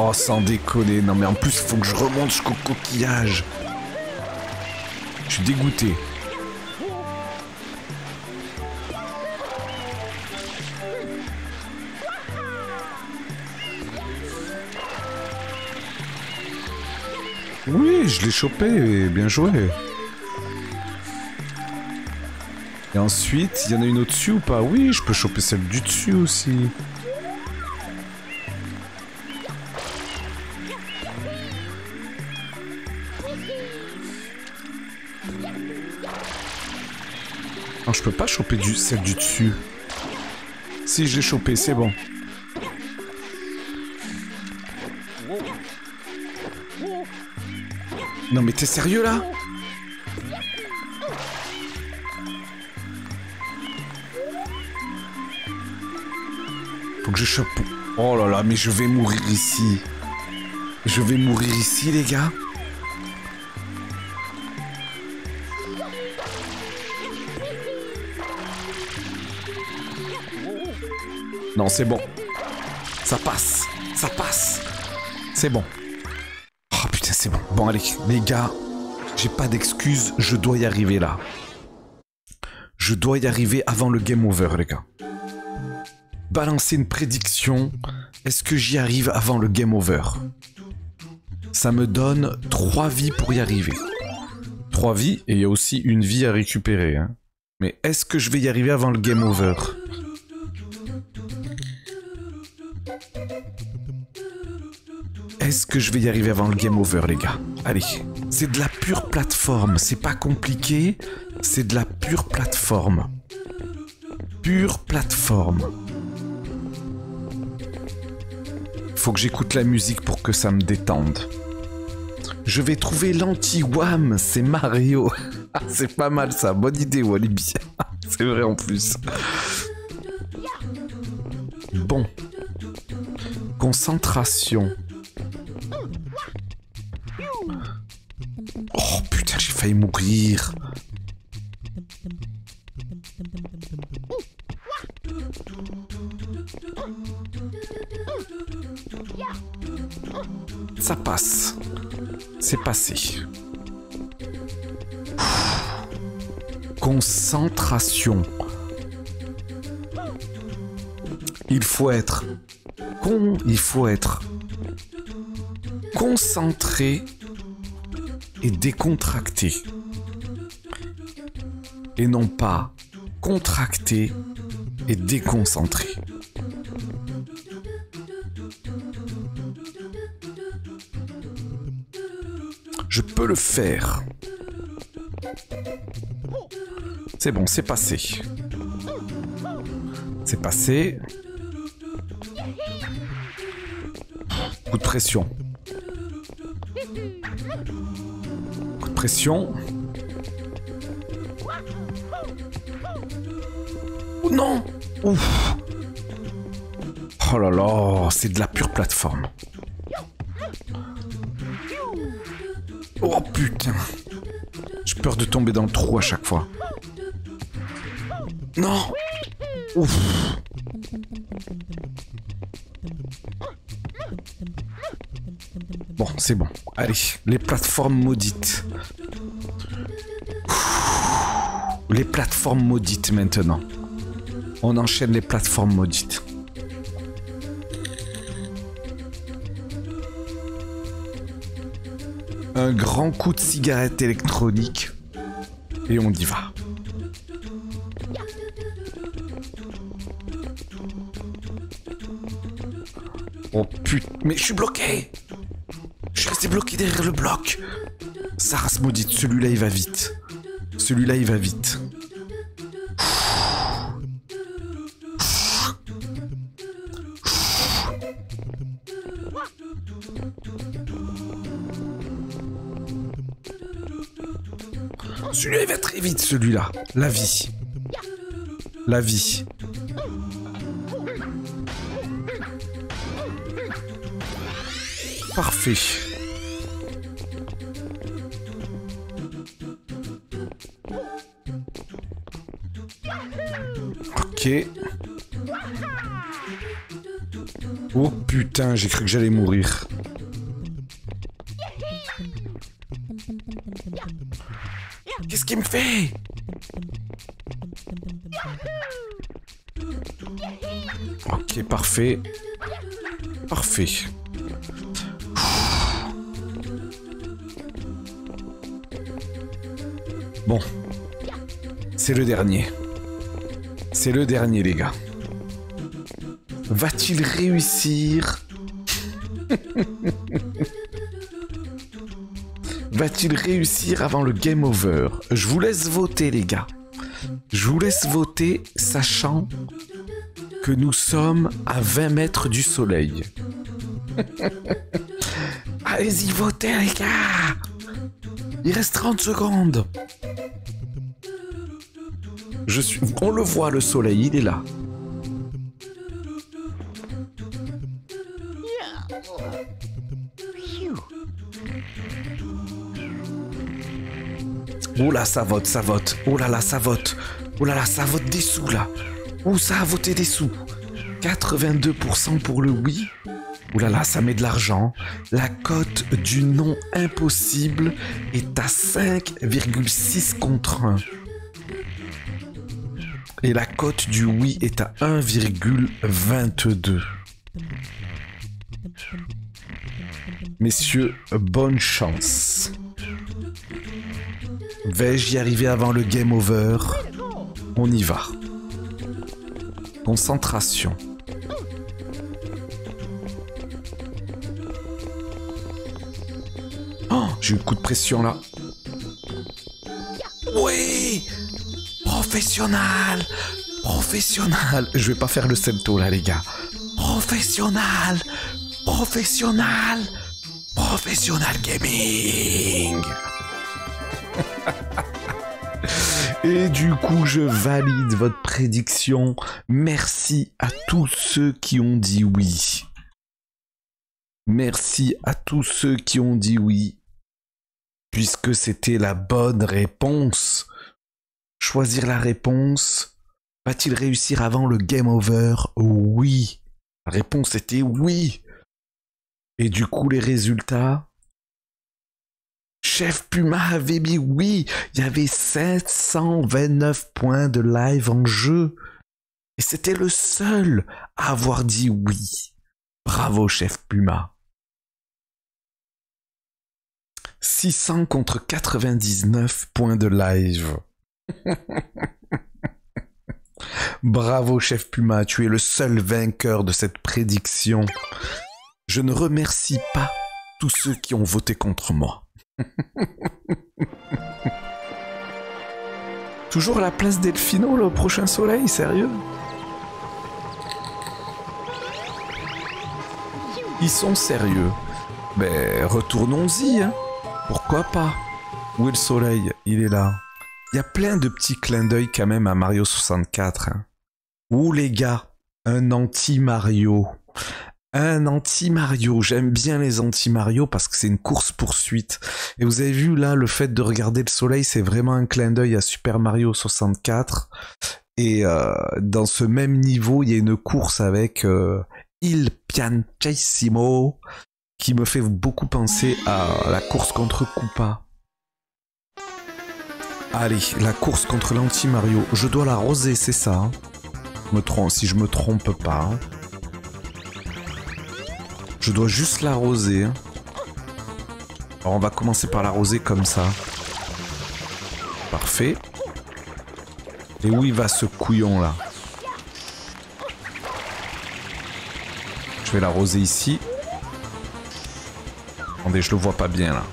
Oh, sans déconner. Non, mais en plus, il faut que je remonte jusqu'au coquillage. Je suis dégoûté. Oui, je l'ai chopé, bien joué. Et ensuite, il y en a une au-dessus ou pas? Oui, je peux choper celle du dessus aussi. Je peux pas choper celle du dessus. Si, je l'ai chopé, c'est bon. Non mais t'es sérieux là? Faut que je chope... Oh là là, mais je vais mourir ici. Je vais mourir ici les gars. Non, c'est bon. Ça passe. Ça passe. C'est bon. Oh putain, c'est bon. Bon, allez, les gars, j'ai pas d'excuses, je dois y arriver là. Je dois y arriver avant le game over, les gars. Balancer une prédiction. Est-ce que j'y arrive avant le game over? Ça me donne 3 vies pour y arriver. 3 vies, et il y a aussi une vie à récupérer. hein. Mais est-ce que je vais y arriver avant le game over? Est-ce que je vais y arriver avant le game over, les gars? Allez, c'est de la pure plateforme, c'est pas compliqué, c'est de la pure plateforme. Pure plateforme. Faut que j'écoute la musique pour que ça me détende. Je vais trouver l'anti-wham, c'est Mario. [laughs] Ah, c'est pas mal ça, bonne idée Walibi. [laughs] c'est vrai en plus. Bon. Concentration. Failli mourir. Ça passe. C'est passé. Concentration. Il faut être con, il faut être concentré et décontracté. Et non pas contracté et déconcentré. Je peux le faire. C'est bon, c'est passé. C'est passé. Coup de pression. Oh non Ouf Oh là là, c'est de la pure plateforme. Oh putain J'ai peur de tomber dans le trou à chaque fois. Non Ouf Bon, c'est bon. Allez, les plateformes maudites. Les plateformes maudites maintenant. On enchaîne les plateformes maudites. Un grand coup de cigarette électronique. Et on y va. Oh putain, mais je suis bloqué Je suis resté bloqué derrière le bloc Saras maudite, celui-là il va vite. Celui-là il va vite. Celui-là il va très vite celui-là. La vie. La vie. Parfait. Oh putain, j'ai cru que j'allais mourir. Qu'est-ce qu'il me fait? Ok, parfait. Parfait. Bon. C'est le dernier. C'est le dernier, les gars. Va-t-il réussir [laughs] Va-t-il réussir avant le game over Je vous laisse voter, les gars. Je vous laisse voter, sachant que nous sommes à 20 mètres du soleil. [laughs] Allez-y, votez, les gars Il reste 30 secondes. On le voit, le soleil, il est là. Oh là, ça vote, ça vote. Oh là là, ça vote. Oh là là, ça vote des sous là. Oh, ça a voté des sous. 82% pour le oui. Oh là là, ça met de l'argent. La cote du non impossible est à 5,6 contre 1. Et la cote du oui est à 1,22. Messieurs, bonne chance. Vais-je y arriver avant le game over? On y va. Concentration. Oh, j'ai eu le coup de pression là. Oui Professionnel Professionnel Je vais pas faire le salto là les gars. Professionnel Professionnel Professionnel Gaming [laughs] Et du coup, je valide votre prédiction. Merci à tous ceux qui ont dit oui. Merci à tous ceux qui ont dit oui. Puisque c'était la bonne réponse. Choisir la réponse. Va-t-il réussir avant le game over? Oui. La réponse était oui. Et du coup, les résultats? Chef Puma avait mis oui, il y avait 729 points de live en jeu. Et c'était le seul à avoir dit oui. Bravo, Chef Puma. 600 contre 99 points de live. [laughs] Bravo, Chef Puma, tu es le seul vainqueur de cette prédiction. Je ne remercie pas tous ceux qui ont voté contre moi. [laughs] Toujours la place Delfino, le prochain soleil, sérieux? Ils sont sérieux. Ben, retournons-y, hein. Pourquoi pas? Où est le soleil? Il est là. Il y a plein de petits clins d'œil quand même à Mario 64. Hein. Ouh les gars, un anti-Mario. Un anti-Mario. J'aime bien les anti-Mario parce que c'est une course-poursuite. Et vous avez vu là, le fait de regarder le soleil, c'est vraiment un clin d'œil à Super Mario 64. Et euh, dans ce même niveau, il y a une course avec euh, Il Piancissimo qui me fait beaucoup penser à la course contre Koopa. Allez, la course contre l'anti-Mario. Je dois l'arroser, c'est ça. Hein. me trompe, si je me trompe pas. Hein. Je dois juste l'arroser. Hein. Alors on va commencer par l'arroser comme ça. Parfait. Et où il va ce couillon là? Je vais l'arroser ici. Attendez, je le vois pas bien là.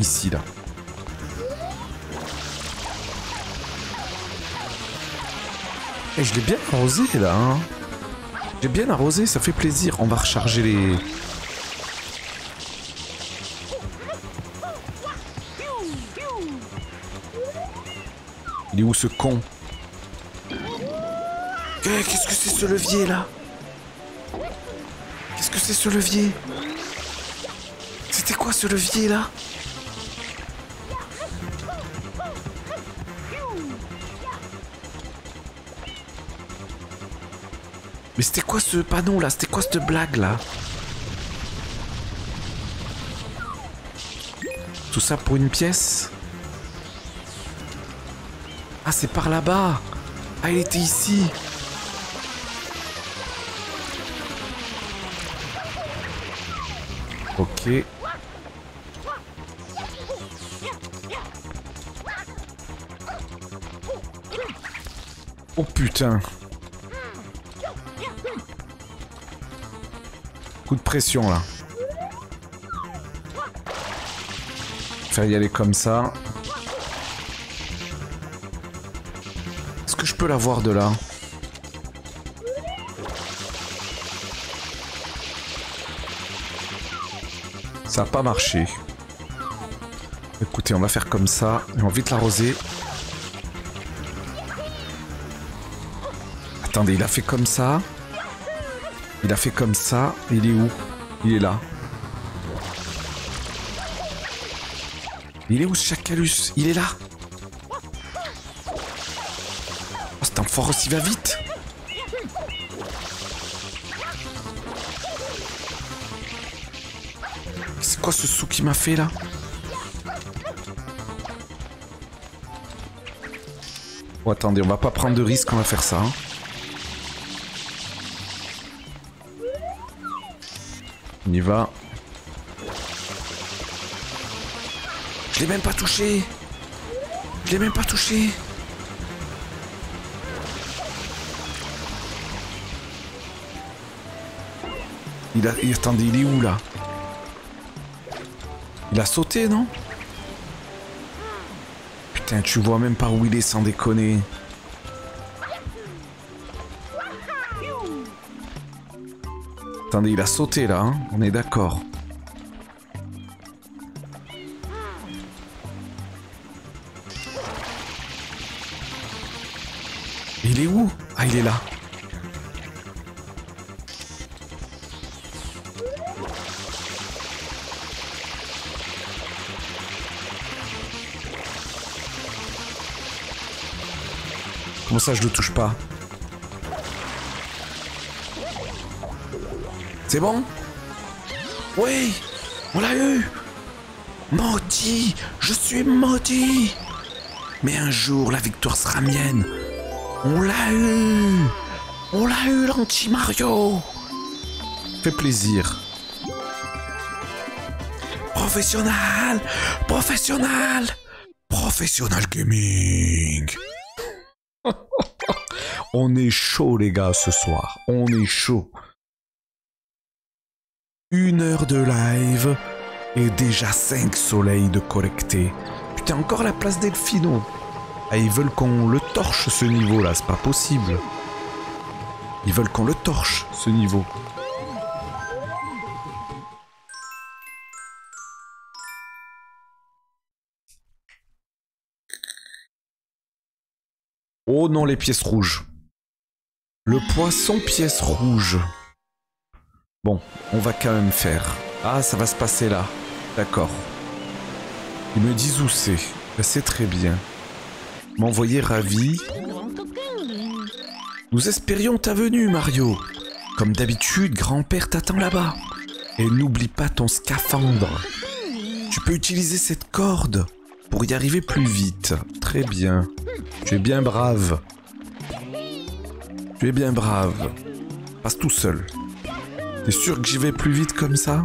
Ici là. Et je l'ai bien arrosé là. Hein. J'ai bien arrosé, ça fait plaisir. On va recharger les... Il est où ce con? Qu'est-ce que c'est ce levier là? Qu'est-ce que c'est ce levier? C'était quoi ce levier là? Mais c'était quoi ce panneau là? C'était quoi cette blague là? Tout ça pour une pièce? Ah c'est par là-bas! Ah il était ici! Ok. Oh putain Coup de pression là. Faire y aller comme ça. Est-ce que je peux la voir de là? Ça n'a pas marché. Écoutez, on va faire comme ça. Et on va vite l'arroser. Attendez, il a fait comme ça. Il a fait comme ça. Il est où? Il est là. Il est où ce Chacalus? Il est là. Oh, un fort aussi va vite. C'est quoi ce sou qui m'a fait là? Oh attendez, on va pas prendre de risque, on va faire ça. Hein. Y va. Je l'ai même pas touché. Je l'ai même pas touché. Il a... Attendez, il est où là? Il a sauté, non? Putain, tu vois même pas où il est sans déconner. Attendez, il a sauté là, hein on est d'accord. Il est où? Ah, il est là. Comment ça, je le touche pas? C'est bon? Oui On l'a eu. Maudit Je suis maudit. Mais un jour, la victoire sera mienne. On l'a eu. On l'a eu, l'anti-Mario. Fait plaisir. Professionnel Professionnel Professionnel gaming. [laughs] On est chaud les gars ce soir. On est chaud. Une heure de live et déjà 5 soleils de collecter. Putain, encore la place Delfino. Ah, ils veulent qu'on le torche ce niveau là, c'est pas possible. Ils veulent qu'on le torche ce niveau. Oh non, les pièces rouges. Le poisson pièce rouge. Bon, on va quand même faire. Ah, ça va se passer là. D'accord. Ils me disent où c'est. Ben, c'est très bien. M'envoyer ravi. Nous espérions ta venue, Mario. Comme d'habitude, grand-père t'attend là-bas. Et n'oublie pas ton scaphandre. Tu peux utiliser cette corde pour y arriver plus vite. Très bien. Tu es bien brave. Tu es bien brave. Passe tout seul. T'es sûr que j'y vais plus vite comme ça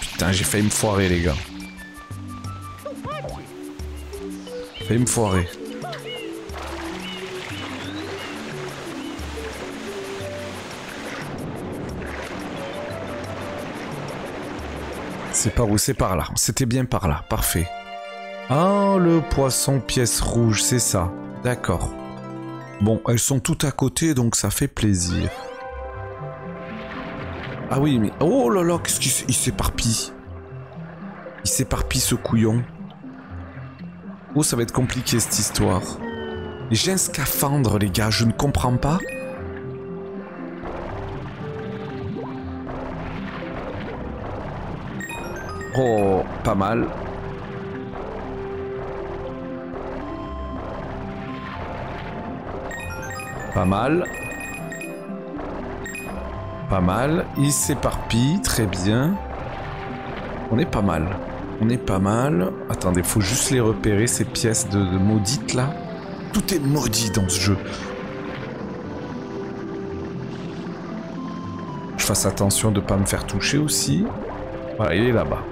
Putain, j'ai failli me foirer, les gars. Failli me foirer. C'est par où? C'est par là. C'était bien par là. Parfait. Ah, le poisson pièce rouge, c'est ça. D'accord. Bon, elles sont toutes à côté, donc ça fait plaisir. Ah oui, mais... Oh là là, qu'est-ce qu'il s'éparpille Il s'éparpille, ce couillon. Oh, ça va être compliqué, cette histoire. J'ai un scaphandre, les gars, je ne comprends pas. Oh, pas mal. Pas mal. Pas mal. Il s'éparpille, très bien. On est pas mal. On est pas mal. Attendez, faut juste les repérer, ces pièces de, maudites là. Tout est maudit dans ce jeu. Je fasse attention de pas me faire toucher aussi. Voilà, il est là-bas.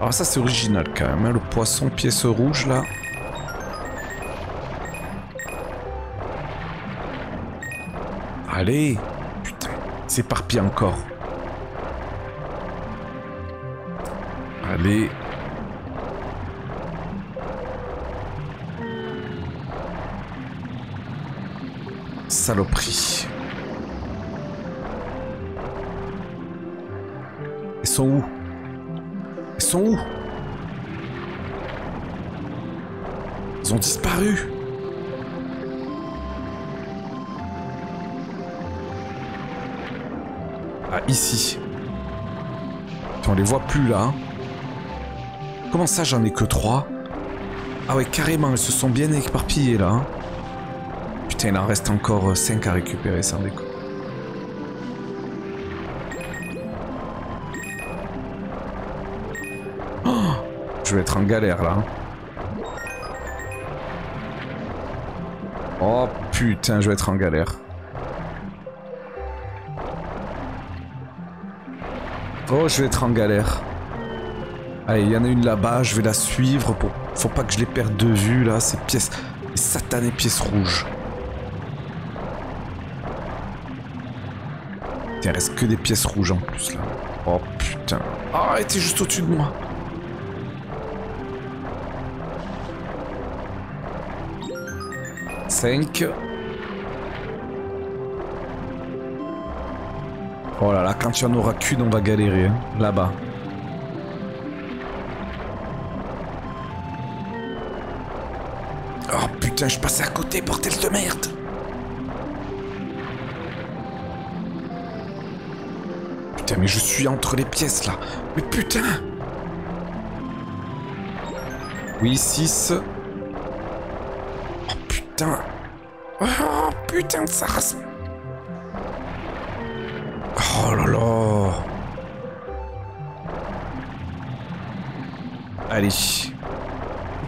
Alors ça c'est original quand même, hein, le poisson pièce rouge là. Allez Putain, parpi encore. Allez. Saloperie. Ils sont où? Ils sont où? Ils ont disparu Ah, ici. On les voit plus là. hein. Comment ça, j'en ai que 3 Ah ouais, carrément, ils se sont bien éparpillés là. hein. Putain, il en reste encore 5 à récupérer, sans déconner. Oh, je vais être en galère là. hein. Oh putain, je vais être en galère. Oh, je vais être en galère. Allez, il y en a une là-bas, je vais la suivre pour... Faut pas que je les perde de vue là, ces pièces... Les satanées pièces rouges. Il reste que des pièces rouges en plus là. Oh putain. Ah, elle était juste au-dessus de moi. Cinq. Oh là là, quand il y en aura qu'une, on va galérer. hein. Là-bas. Oh putain, je passais à côté, bordel de merde. Putain, mais je suis entre les pièces là. Mais putain Oui, 6. Oh putain. Oh putain de sa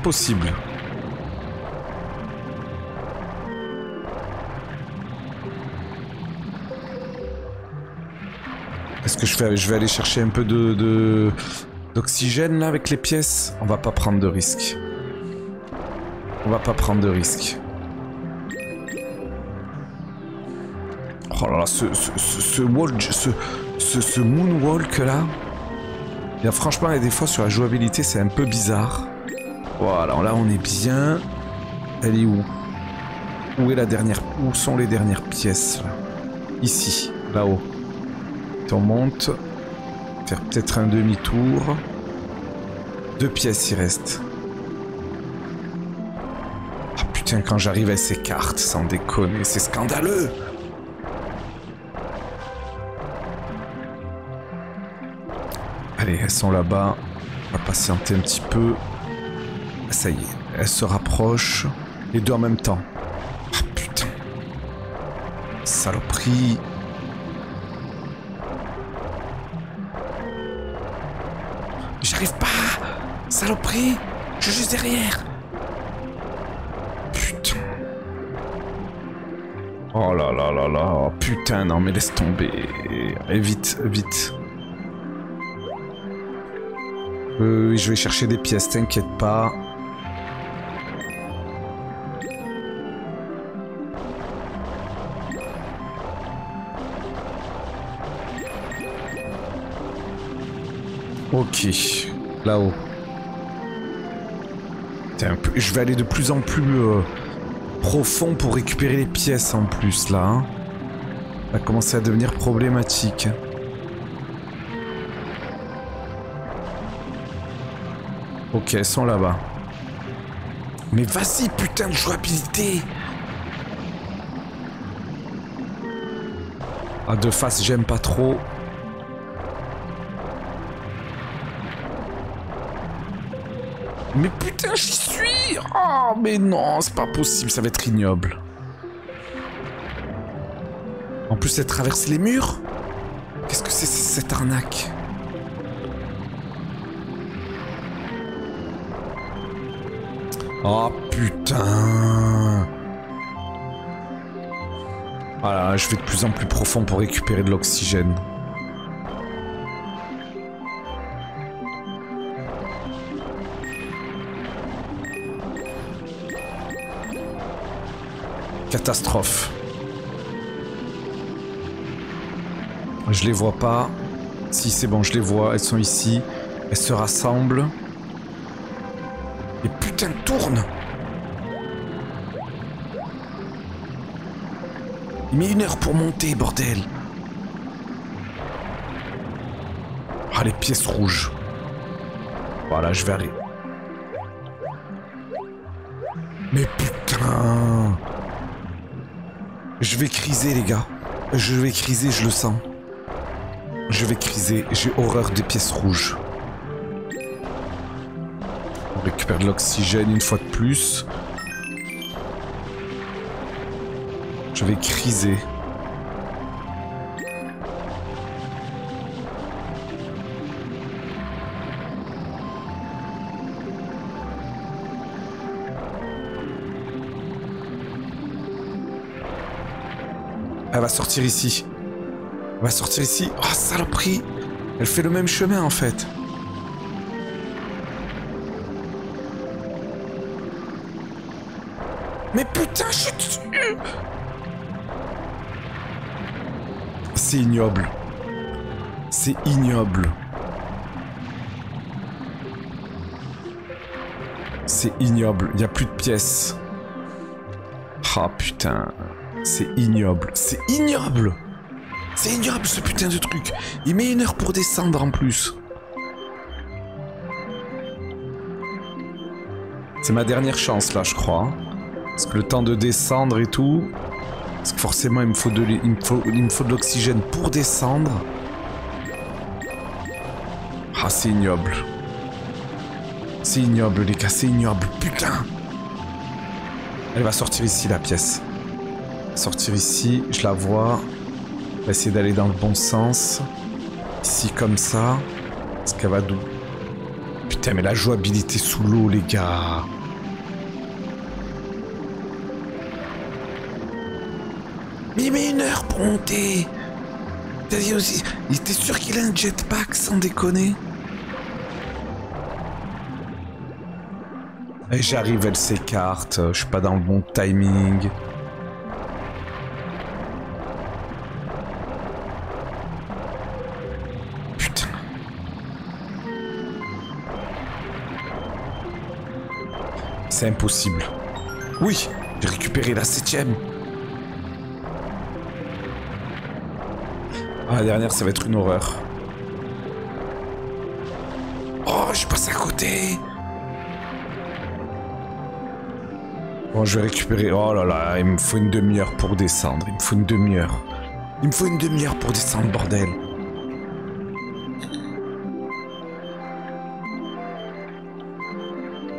Possible. Est-ce que je vais aller chercher un peu de d'oxygène là avec les pièces? On va pas prendre de risques. On va pas prendre de risques. Oh là là, ce, ce, ce moonwalk là. Franchement, il y a des fois sur la jouabilité, c'est un peu bizarre. Voilà, là on est bien. Elle est où? Où est la dernière Où sont les dernières pièces Ici, là-haut. On monte. Faire peut-être un demi-tour. Deux pièces il reste. Ah putain, quand j'arrive, elle s'écarte, sans déconner, c'est scandaleux elles sont là-bas. On va patienter un petit peu. Ça y est, elles se rapprochent. Les deux en même temps. Ah putain. Saloperie. J'arrive pas Saloperie Je suis juste derrière Putain. Oh là là là là. Putain, non mais laisse tomber. Allez, vite, vite. Euh, je vais chercher des pièces, t'inquiète pas. Ok, là-haut. Je vais aller de plus en plus euh, profond pour récupérer les pièces en plus là. Hein. Ça va commencer à devenir problématique. Ok, sont là-bas. Mais vas-y, putain de jouabilité Ah, de face, j'aime pas trop. Mais putain, j'y suis Oh, mais non, c'est pas possible, ça va être ignoble. En plus, elle traverse les murs Qu'est-ce que c'est cette arnaque? Oh putain Voilà, je vais de plus en plus profond pour récupérer de l'oxygène. Catastrophe. Je les vois pas. Si c'est bon, je les vois, elles sont ici. Elles se rassemblent. Putain, tourne Il met une heure pour monter, bordel Ah, les pièces rouges. Voilà, je vais aller. Mais putain Je vais criser, les gars. Je vais criser, je le sens. Je vais criser, j'ai horreur des pièces rouges. Récupère de l'oxygène une fois de plus. Je vais criser. Elle va sortir ici. Elle va sortir ici. Oh, saloperie Elle fait le même chemin, en fait. Mais putain, je suis C'est ignoble. C'est ignoble. C'est ignoble. Il n'y a plus de pièces. Ah putain. C'est ignoble. C'est ignoble C'est ignoble ce putain de truc. Il met une heure pour descendre en plus. C'est ma dernière chance là, je crois. Parce que le temps de descendre et tout... Parce que forcément, il me faut de, l'oxygène pour descendre. Ah, c'est ignoble. C'est ignoble, les gars, c'est ignoble. Putain Elle va sortir ici, la pièce sortir ici, je la vois. Va essayer d'aller dans le bon sens. Ici comme ça. Est-ce qu'elle va d'où? Putain mais la jouabilité sous l'eau les gars. Met une heure pour monter. T'as dit aussi, il était sûr qu'il a un jetpack sans déconner. J'arrive, elle s'écarte, je suis pas dans le bon timing. C'est impossible. Oui, j'ai récupéré la septième. La dernière, ça va être une horreur. Oh, j'ai pas passé à côté Bon, je vais récupérer... Oh là là, il me faut une demi-heure pour descendre. Il me faut une demi-heure. Il me faut une demi-heure pour descendre, bordel.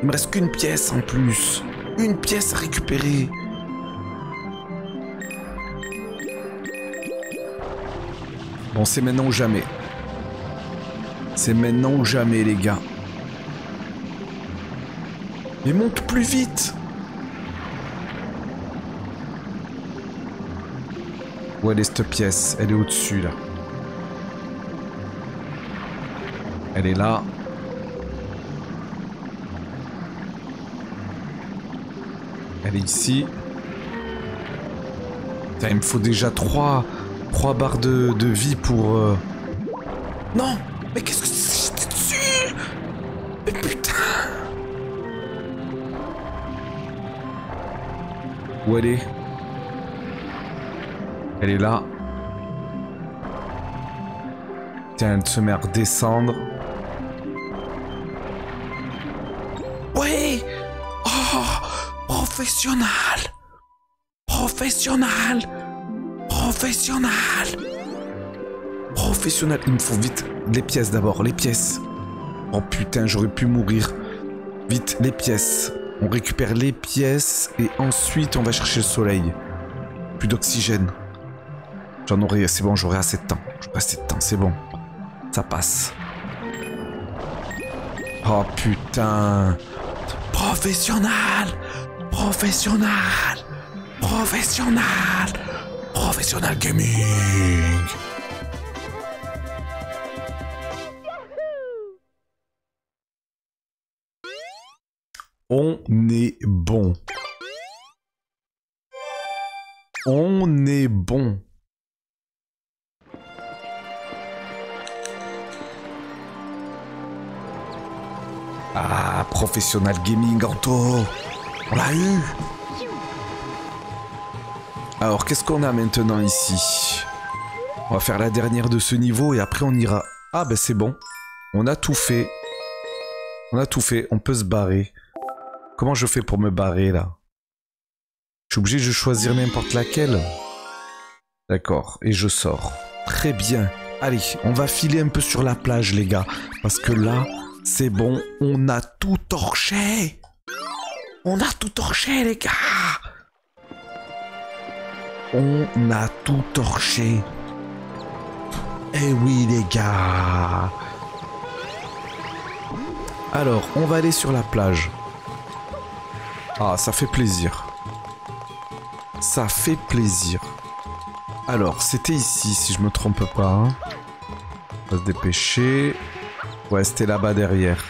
Il me reste qu'une pièce en plus. Une pièce à récupérer. Bon, c'est maintenant ou jamais. C'est maintenant ou jamais, les gars. Mais monte plus vite Où elle est cette pièce? Elle est au-dessus, là. Elle est là. Elle est ici. Putain, il me faut déjà trois, trois barres de, de vie pour... euh, Non Mais qu'est-ce que c'est dessus Mais putain! Où elle est? Elle est là. Tiens, elle se met à redescendre. Oui Oh Professionnel! Professionnel Professionnel Professionnel Il me faut vite les pièces d'abord, les pièces. Oh putain, j'aurais pu mourir. Vite, les pièces. On récupère les pièces et ensuite on va chercher le soleil. Plus d'oxygène. J'en aurai, c'est bon, j'aurai assez de temps. J'aurai assez de temps, c'est bon. Ça passe. Oh putain. Professionnel Professionnel Professionnel Professionnel gaming On est bon. On est bon. Ah, professionnel gaming, Anto. On l'a eu. Alors, qu'est-ce qu'on a maintenant ici? On va faire la dernière de ce niveau et après on ira... Ah, ben c'est bon. On a tout fait. On a tout fait. On peut se barrer. Comment je fais pour me barrer, là? Je suis obligé de choisir n'importe laquelle D'accord. Et je sors. Très bien. Allez, on va filer un peu sur la plage, les gars. Parce que là, c'est bon. On a tout torché. On a tout torché, les gars. On a tout torché. Eh oui, les gars. Alors, on va aller sur la plage. Ah, ça fait plaisir. Ça fait plaisir. Alors, c'était ici, si je me trompe pas. On va se dépêcher. Ouais, c'était là-bas derrière.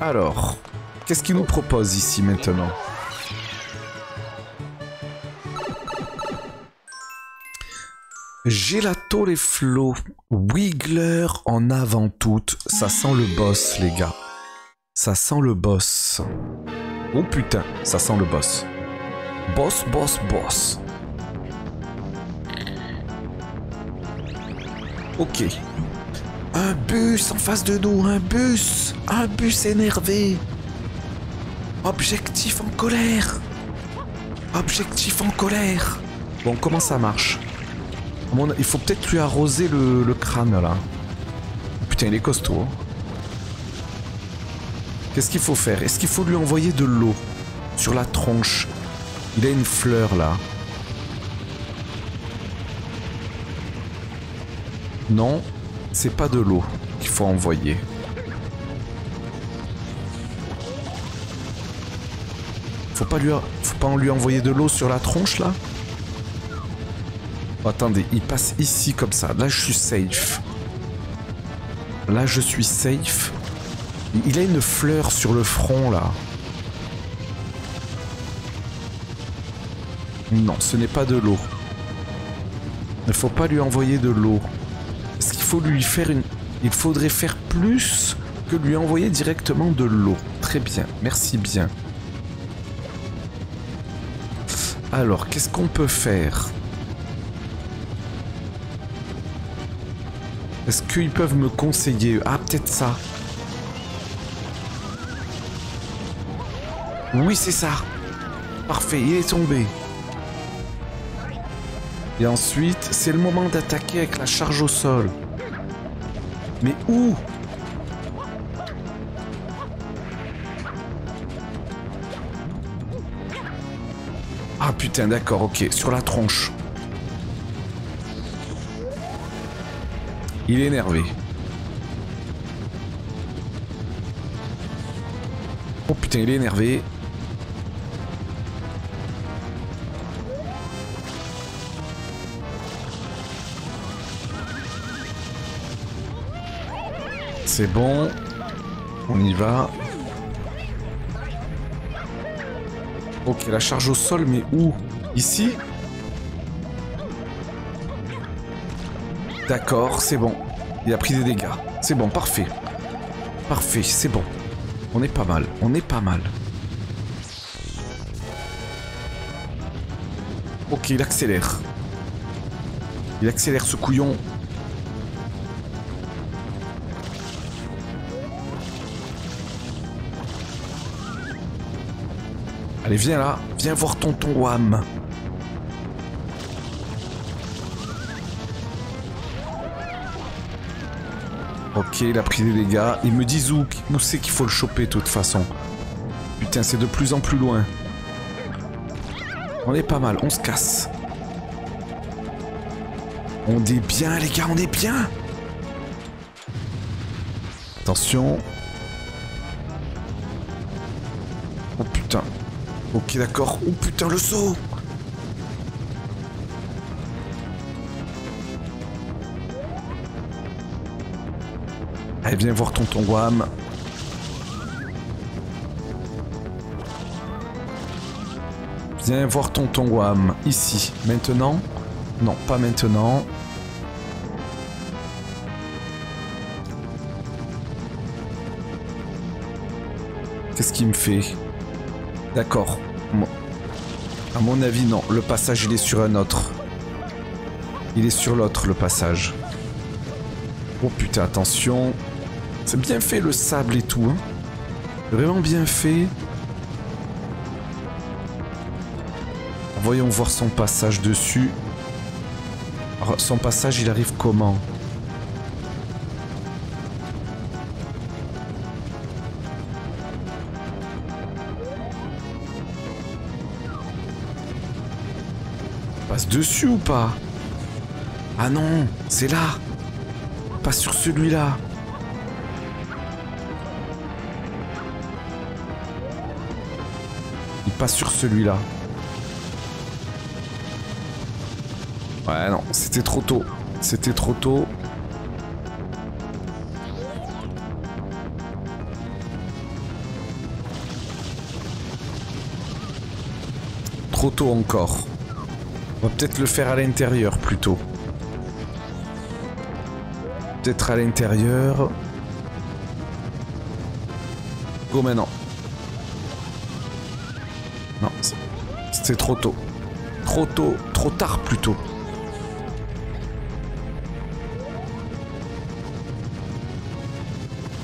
Alors, qu'est-ce qu'il nous propose ici maintenant Gelato les flots, Wiggler en avant toute, ça sent le boss les gars. Ça sent le boss. Oh putain, ça sent le boss. Boss, boss, boss. Ok. Un bus en face de nous, un bus. Un bus énervé. Objectif en colère. Objectif en colère. Bon, comment ça marche? Il faut peut-être lui arroser le, le crâne là. Putain, il est costaud. hein. Qu'est-ce qu'il faut faire? Est-ce qu'il faut lui envoyer de l'eau sur la tronche? Il a une fleur là. Non, c'est pas de l'eau qu'il faut envoyer. Faut pas lui, faut lui envoyer de l'eau sur la tronche là Attendez, il passe ici comme ça. Là, je suis safe. Là, je suis safe. Il a une fleur sur le front là. Non, ce n'est pas de l'eau. Il faut pas lui envoyer de l'eau. Est-ce qu'il faut lui. Il faudrait faire plus que lui envoyer directement de l'eau. Très bien, merci bien. Alors, qu'est-ce qu'on peut faire? Est-ce qu'ils peuvent me conseiller? Ah, peut-être ça. Oui, c'est ça. Parfait, il est tombé. Et ensuite, c'est le moment d'attaquer avec la charge au sol. Mais où? Putain, d'accord, ok, sur la tronche. Il est énervé. Oh putain, il est énervé. C'est bon. On y va. Ok, la charge au sol, mais où Ici D'accord, c'est bon. Il a pris des dégâts. C'est bon, parfait. Parfait, c'est bon. On est pas mal, on est pas mal. Ok, il accélère. Il accélère ce couillon. Allez, viens là. Viens voir tonton Wam. Ok, il a pris des dégâts. Il me dit Zouk. Où c'est qu'il faut le choper de toute façon? Putain, c'est de plus en plus loin. On est pas mal, on se casse. On est bien, les gars, on est bien. Attention. Oh putain. Ok, d'accord. Oh putain, le saut. Allez, viens voir tonton Wam. Viens voir tonton Wam. Ici. Maintenant? Non, pas maintenant. Qu'est-ce qu'il me fait? D'accord. À mon avis, non. Le passage, il est sur un autre. Il est sur l'autre, le passage. Oh putain, attention. C'est bien fait le sable et tout. Hein. Vraiment bien fait. Voyons voir son passage dessus. Alors, son passage, il arrive comment? Dessus ou pas Ah non, c'est là. Pas sur celui-là. Il passe sur celui-là. Ouais, non, c'était trop tôt. C'était trop tôt. Trop tôt encore. On va peut-être le faire à l'intérieur plutôt. Peut-être à l'intérieur. Go maintenant. Non, c'était trop tôt. Trop tôt, trop tard plutôt.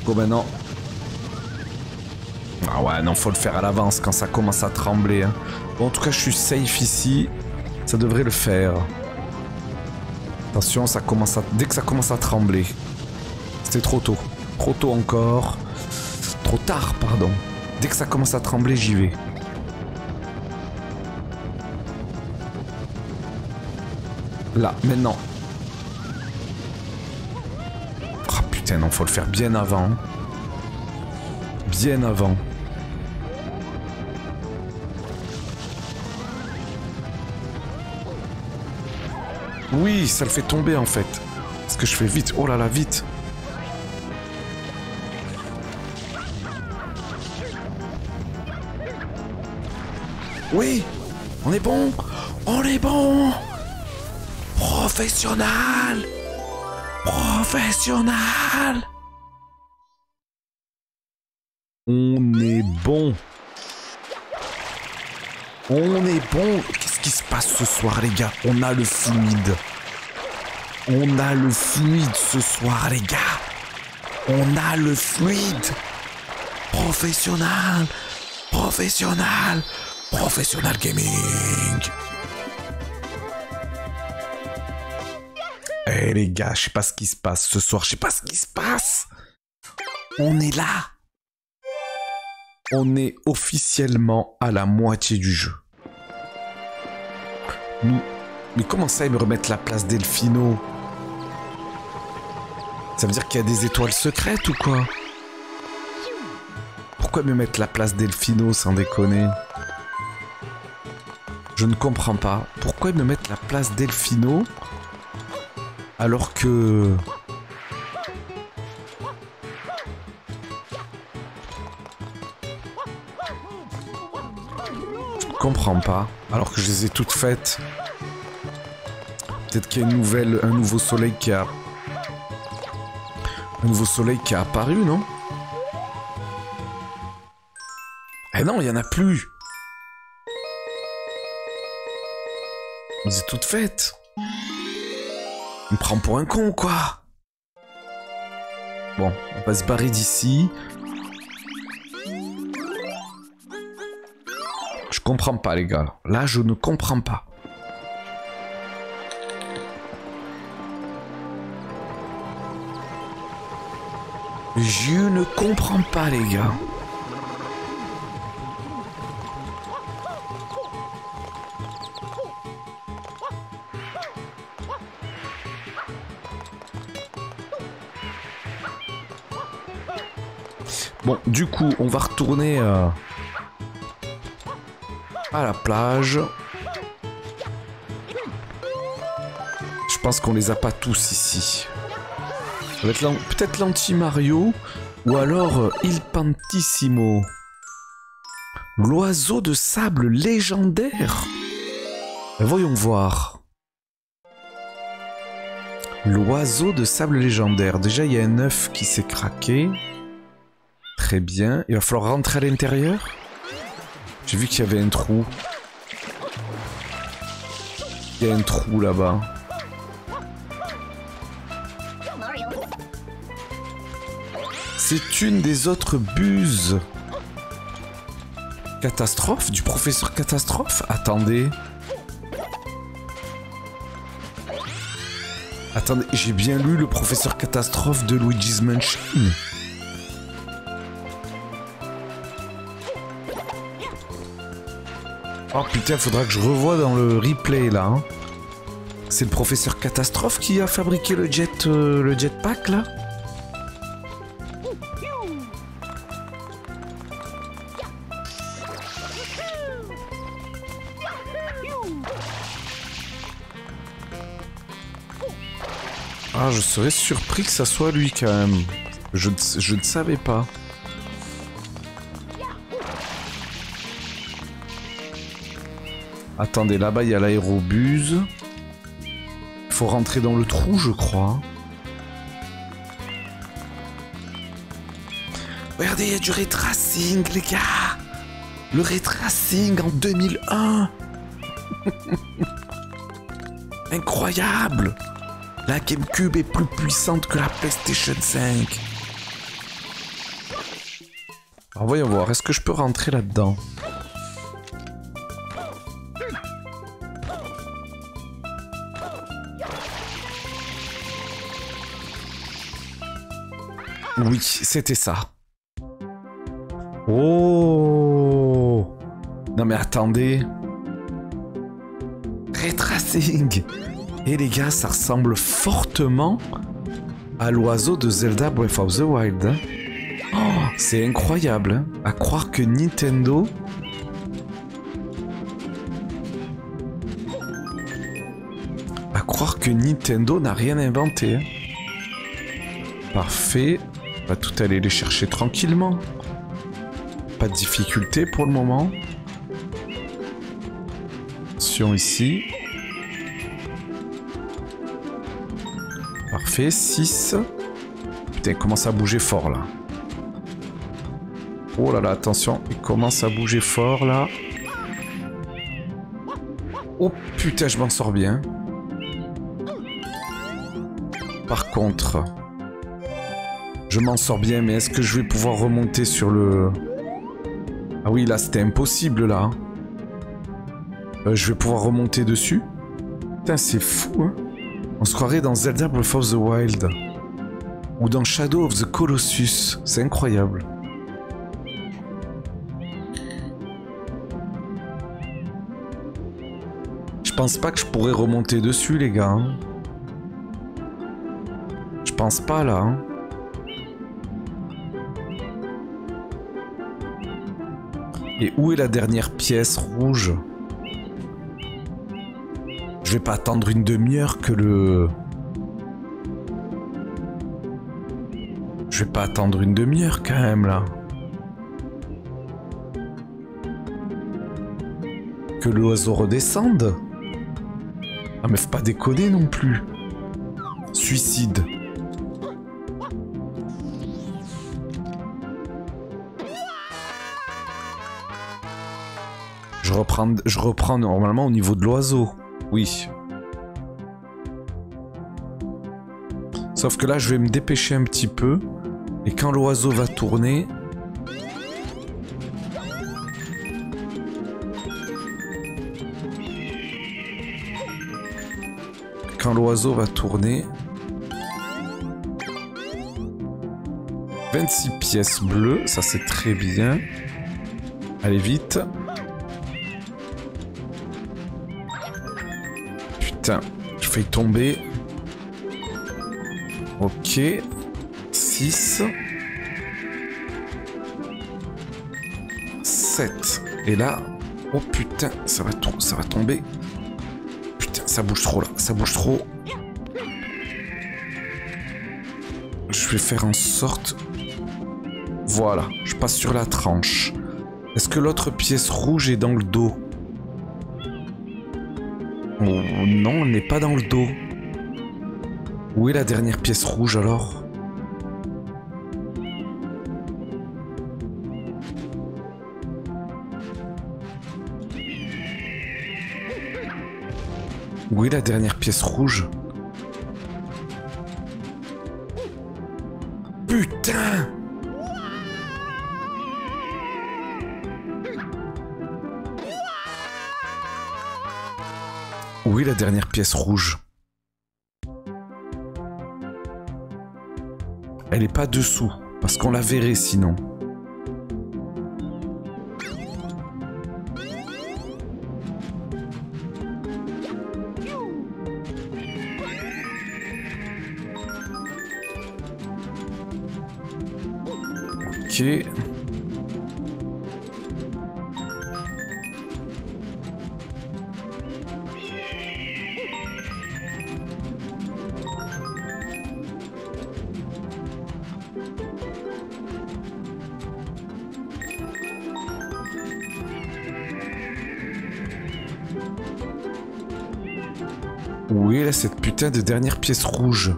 Go maintenant. Ah ouais, non, faut le faire à l'avance quand ça commence à trembler. Hein. Bon, en tout cas, je suis safe ici. Ça devrait le faire. Attention, ça commence à... dès que ça commence à trembler. C'était trop tôt. Trop tôt encore. Trop tard, pardon. Dès que ça commence à trembler, j'y vais. Là, maintenant. Ah putain, non, faut le faire bien avant. Bien avant. Ça le fait tomber en fait. Parce que je fais vite. Oh là là, vite. Oui, on est bon. On est bon. Professionnel. Professionnel. On est bon. On est bon. Qu'est-ce qui se passe ce soir, les gars? On a le fluide. On a le fluide ce soir, les gars. On a le fluide. Professionnel. Professionnel. Professionnel gaming. Eh les gars, je sais pas ce qui se passe ce soir, je sais pas ce qui se passe. On est là. On est officiellement à la moitié du jeu. Mais comment ça, ils me remettent la place Delphino Ça veut dire qu'il y a des étoiles secrètes ou quoi Pourquoi me mettre la place Delphino sans déconner Je ne comprends pas. Pourquoi me mettent la place Delphino alors que... Je comprends pas. Alors que je les ai toutes faites. Peut-être qu'il y a une nouvelle, un nouveau soleil qui a... Nouveau soleil qui a apparu, non? Eh non, il y en a plus les a toutes faites il me prend pour un con, quoi Bon, on va se barrer d'ici. Je comprends pas, les gars. Là, je ne comprends pas. Je ne comprends pas, les gars. Bon, du coup, on va retourner euh, à la plage. Je pense qu'on les a pas tous ici. Peut-être l'anti-Mario ou alors euh, Il Pantissimo. L'oiseau de sable légendaire. Voyons voir. L'oiseau de sable légendaire. Déjà, il y a un œuf qui s'est craqué. Très bien. Il va falloir rentrer à l'intérieur. J'ai vu qu'il y avait un trou. Il y a un trou là-bas. C'est une des autres buses. Catastrophe Du professeur Catastrophe? Attendez. Attendez, j'ai bien lu le professeur Catastrophe de Luigi's Mansion. Oh putain, faudra que je revoie dans le replay là. Hein. C'est le professeur Catastrophe qui a fabriqué le euh, le jetpack là? Je serais surpris que ça soit lui quand même. Je, je ne savais pas. Attendez, là-bas, il y a l'aérobuse. Il faut rentrer dans le trou, je crois. Regardez, il y a du retracing, les gars Le retracing en 2001 [laughs] Incroyable La GameCube est plus puissante que la PlayStation 5. Alors voyons voir, est-ce que je peux rentrer là-dedans? Oui, c'était ça. Oh Non mais attendez. Retracing Et les gars, ça ressemble fortement à l'oiseau de Zelda Breath of the Wild. Hein. Oh, c'est incroyable. Hein. à croire que Nintendo... À croire que Nintendo n'a rien inventé. Hein. Parfait. On va tout aller les chercher tranquillement. Pas de difficulté pour le moment. Attention ici. Parfait, 6. Putain, il commence à bouger fort là. Oh là là, attention, il commence à bouger fort là. Oh putain, je m'en sors bien. Par contre, je m'en sors bien, mais est-ce que je vais pouvoir remonter sur le... Ah oui, là, c'était impossible, là. Euh, je vais pouvoir remonter dessus. Putain, c'est fou, hein. Se croirait dans Zelda Breath of the Wild. Ou dans Shadow of the Colossus. C'est incroyable. Je pense pas que je pourrais remonter dessus, les gars. hein. Je pense pas, là. hein. Et où est la dernière pièce rouge? Vais pas attendre une demi-heure que le... Je vais pas attendre une demi-heure quand même là. Que l'oiseau redescende Ah mais faut pas déconner non plus. Suicide. Je reprends, je reprends normalement au niveau de l'oiseau. Oui. Sauf que là, je vais me dépêcher un petit peu. Et quand l'oiseau va tourner... Quand l'oiseau va tourner... 26 pièces bleues, ça c'est très bien. Allez vite. Je fais tomber. Ok. 6. 7. Et là. Oh putain, ça va, ça va tomber. Putain, ça bouge trop là. Ça bouge trop. Je vais faire en sorte. Voilà, je passe sur la tranche. Est-ce que l'autre pièce rouge est dans le dos? Non, elle n'est pas dans le dos. Où est la dernière pièce rouge alors? Où est la dernière pièce rouge? Dernière pièce rouge Elle est pas dessous, parce qu'on la verrait sinon. Ok. Putain de dernière pièce rouge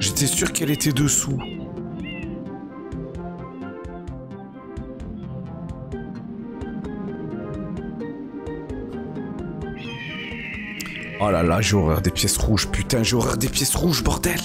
J'étais sûr qu'elle était dessous. Oh là là, j'ai horreur des pièces rouges, putain, j'ai horreur des pièces rouges, bordel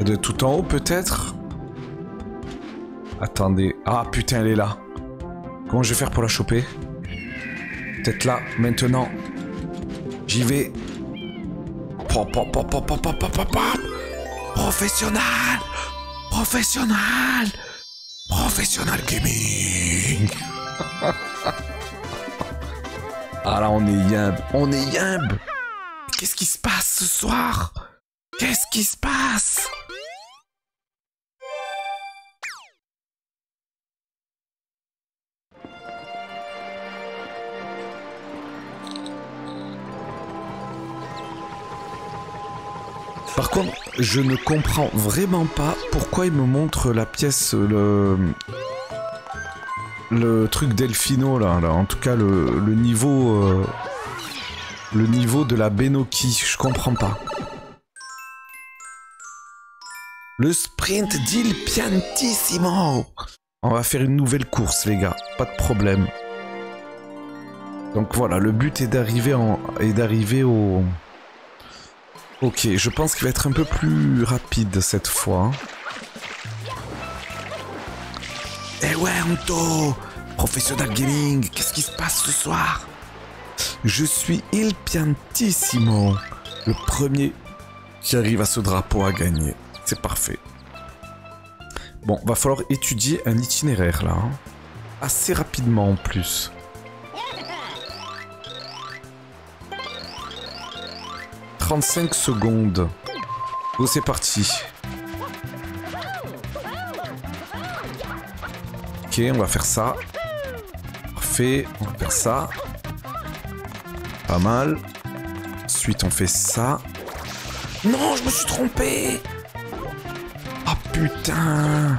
De tout en haut, peut-être? Attendez. Ah, putain, elle est là. Comment je vais faire pour la choper? Peut-être là, maintenant. J'y vais. Professionnel! Professionnel! Professionnel gaming! [laughs] Ah là, on est yimb On est yimb Qu'est-ce qui se passe ce soir? Qu'est-ce qui se je ne comprends vraiment pas pourquoi il me montre la pièce, le... Le truc Delfino, là. là. En tout cas, le, le niveau... euh, Le niveau de la Benoki. Je comprends pas. Le sprint d'Il Piantissimo On va faire une nouvelle course, les gars. Pas de problème. Donc voilà, le but est d'arriver en... est d'arriver au... Ok, je pense qu'il va être un peu plus rapide cette fois. Eh ouais, Anto Professional Gaming, qu'est-ce qui se passe ce soir? Je suis Il Piantissimo, le premier qui arrive à ce drapeau à gagner. C'est parfait. Bon, va falloir étudier un itinéraire là. hein. Assez rapidement en plus. « 35 secondes. Go, c'est parti. Ok, on va faire ça. Parfait, on va faire ça. Pas mal. Ensuite, on fait ça. Non, je me suis trompé Ah putain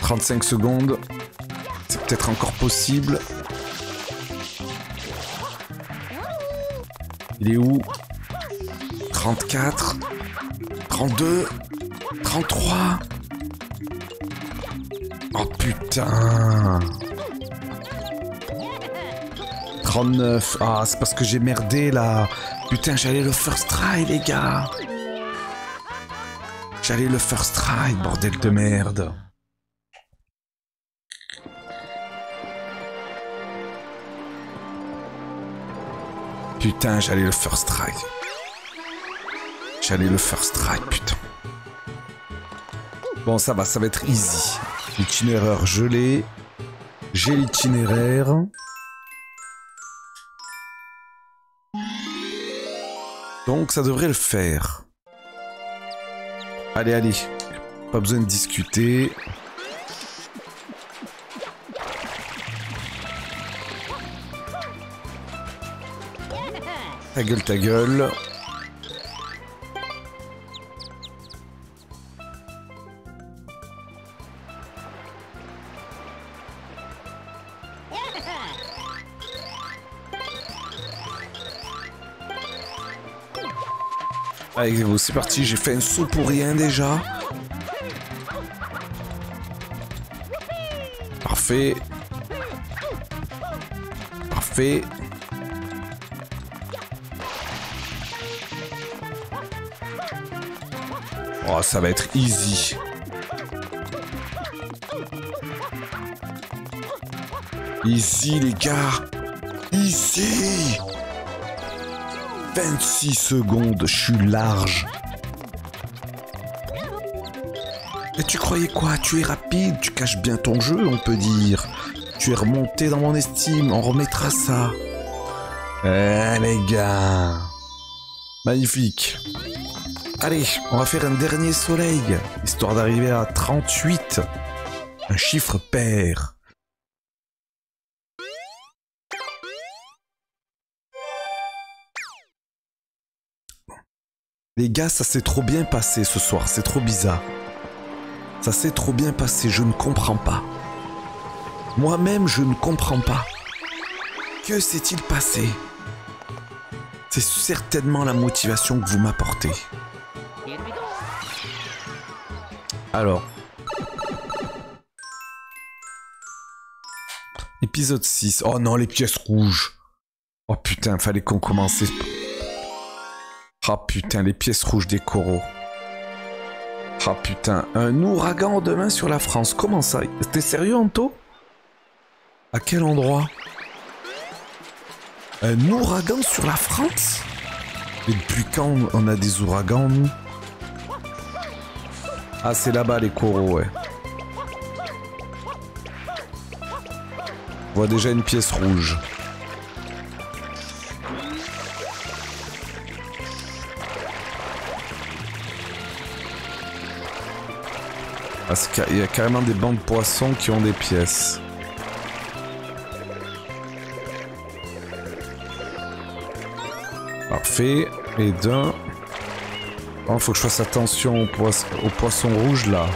35 secondes. C'est peut-être encore possible. Il est où? 34 32 33 Oh putain. 39 Ah, c'est parce que j'ai merdé là. Putain, j'allais le first try, les gars. J'allais le first try, bordel de merde J'allais le first try. J'allais le first try, putain. Bon, ça va, ça va être easy. L'itinéraire gelé. J'ai l'itinéraire. Donc, ça devrait le faire. Allez, allez. Pas besoin de discuter. Ta gueule, ta gueule. Allez, c'est parti, j'ai fait un saut pour rien déjà. Parfait. Parfait. Oh, ça va être easy. Easy, les gars. Easy. 26 secondes, je suis large. Et tu croyais quoi? Tu es rapide, tu caches bien ton jeu, on peut dire. Tu es remonté dans mon estime, on remettra ça. Eh les gars. Magnifique. Allez, on va faire un dernier soleil, histoire d'arriver à 38. Un chiffre pair. Les gars, ça s'est trop bien passé ce soir, c'est trop bizarre. Ça s'est trop bien passé, je ne comprends pas. Moi-même, je ne comprends pas. Que s'est-il passé? C'est certainement la motivation que vous m'apportez. Alors. Épisode 6. Oh non, les pièces rouges. Oh putain, fallait qu'on commence. Ah putain, les pièces rouges des coraux. Ah putain, un ouragan demain sur la France. Comment ça T'es sérieux, Anto? À quel endroit? Un ouragan sur la France? Et depuis quand on a des ouragans, nous? Ah, c'est là-bas, les coraux, ouais. On voit déjà une pièce rouge. Parce qu'il y a carrément des bancs de poissons qui ont des pièces. fait. Et d'un. Oh, faut que je fasse attention au, poisson, au poisson rouge là.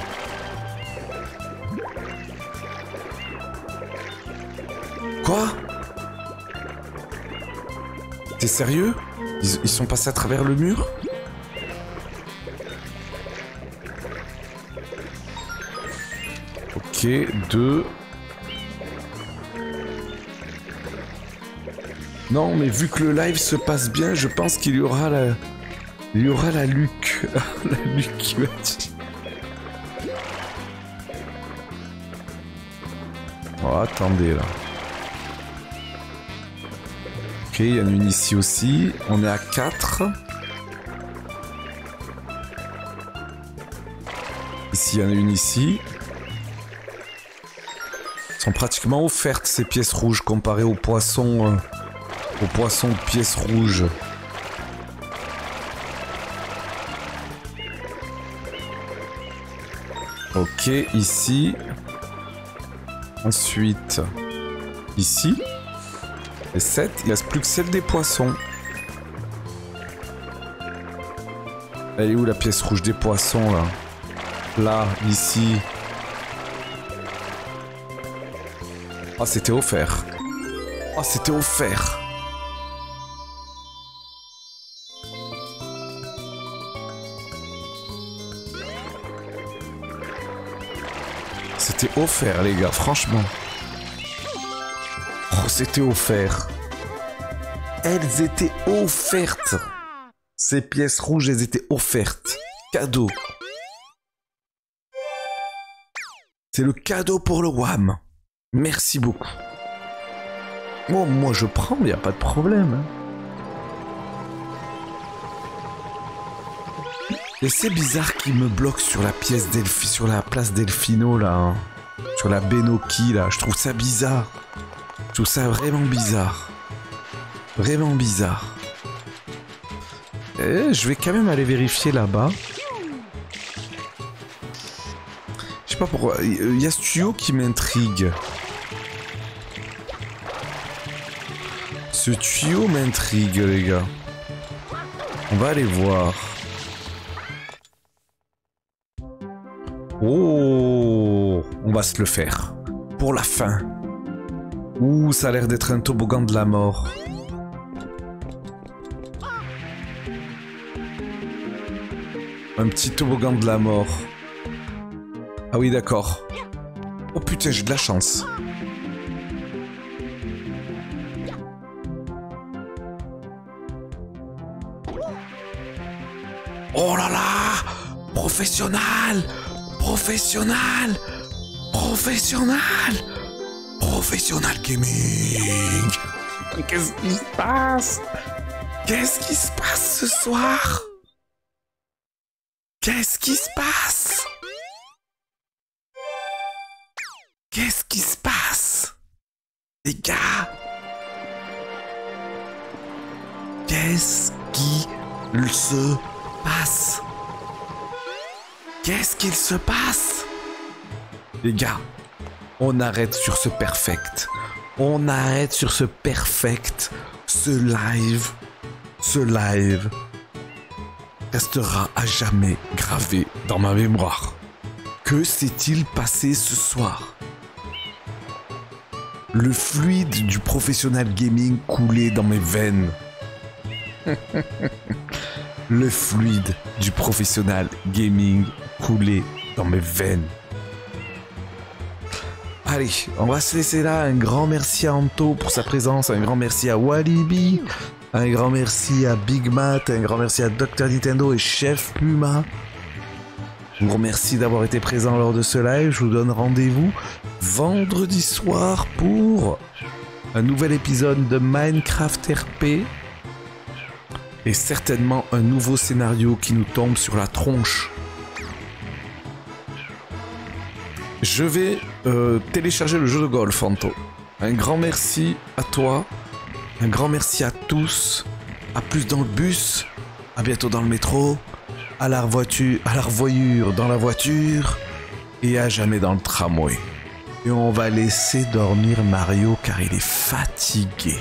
Quoi? T'es sérieux? Ils sont passés à travers le mur? Ok, deux. Non, mais vu que le live se passe bien, je pense qu'il y aura la... Il y aura la Luc. [laughs] la Luc qui va dire. Oh, attendez là. Ok, il y en a une ici aussi. On est à 4. Ici, il y en a une ici. sont pratiquement offertes ces pièces rouges comparées aux poissons. Euh, aux poissons de pièces rouges. Ok, ici. Ensuite, ici. Et 7, il reste plus que celle des poissons. Elle est où la pièce rouge des poissons là? Là, ici. Ah, c'était offert. Ah, c'était offert. C'était offert, les gars, franchement. Oh, c'était offert. Elles étaient offertes. Ces pièces rouges, elles étaient offertes. Cadeau. C'est le cadeau pour le WAM. Merci beaucoup. Bon, moi je prends, il a pas de problème. hein. Et c'est bizarre qu'il me bloque sur la pièce Delphi, sur la place Delfino là. hein. Sur la Benoki là. Je trouve ça bizarre. Je trouve ça vraiment bizarre. Vraiment bizarre. Eh, je vais quand même aller vérifier là-bas. Je sais pas pourquoi. Il y a ce tuyau qui m'intrigue. Ce tuyau m'intrigue, les gars. On va aller voir. Va se le faire. Pour la fin. Ouh, ça a l'air d'être un toboggan de la mort. Un petit toboggan de la mort. Ah oui, d'accord. Oh putain, j'ai de la chance. Oh là là Professionnel Professionnel Professionnel. Professionnel gaming. Qu'est-ce qui se passe? Qu'est-ce qui se passe ce soir? Qu'est-ce qui se passe? Qu'est-ce qui se passe? Les gars? Qu'est-ce qui se passe? Qu'est-ce qu'il se passe? Les gars, on arrête sur ce perfect. On arrête sur ce perfect. Ce live, ce live restera à jamais gravé dans ma mémoire. Que s'est-il passé ce soir? Le fluide du professionnel gaming coulait dans mes veines. [laughs] Le fluide du professionnel gaming coulait dans mes veines. Allez, on va se laisser là. Un grand merci à Anto pour sa présence. Un grand merci à Walibi. Un grand merci à Big Matt. Un grand merci à Dr Nintendo et Chef Puma. Je vous remercie d'avoir été présent lors de ce live. Je vous donne rendez-vous vendredi soir pour un nouvel épisode de Minecraft RP et certainement un nouveau scénario qui nous tombe sur la tronche. Je vais euh, télécharger le jeu de golf, Anto. Un grand merci à toi. Un grand merci à tous. À plus dans le bus. À bientôt dans le métro. À la voiture, à la revoyure dans la voiture. Et à jamais dans le tramway. Et on va laisser dormir Mario car il est fatigué.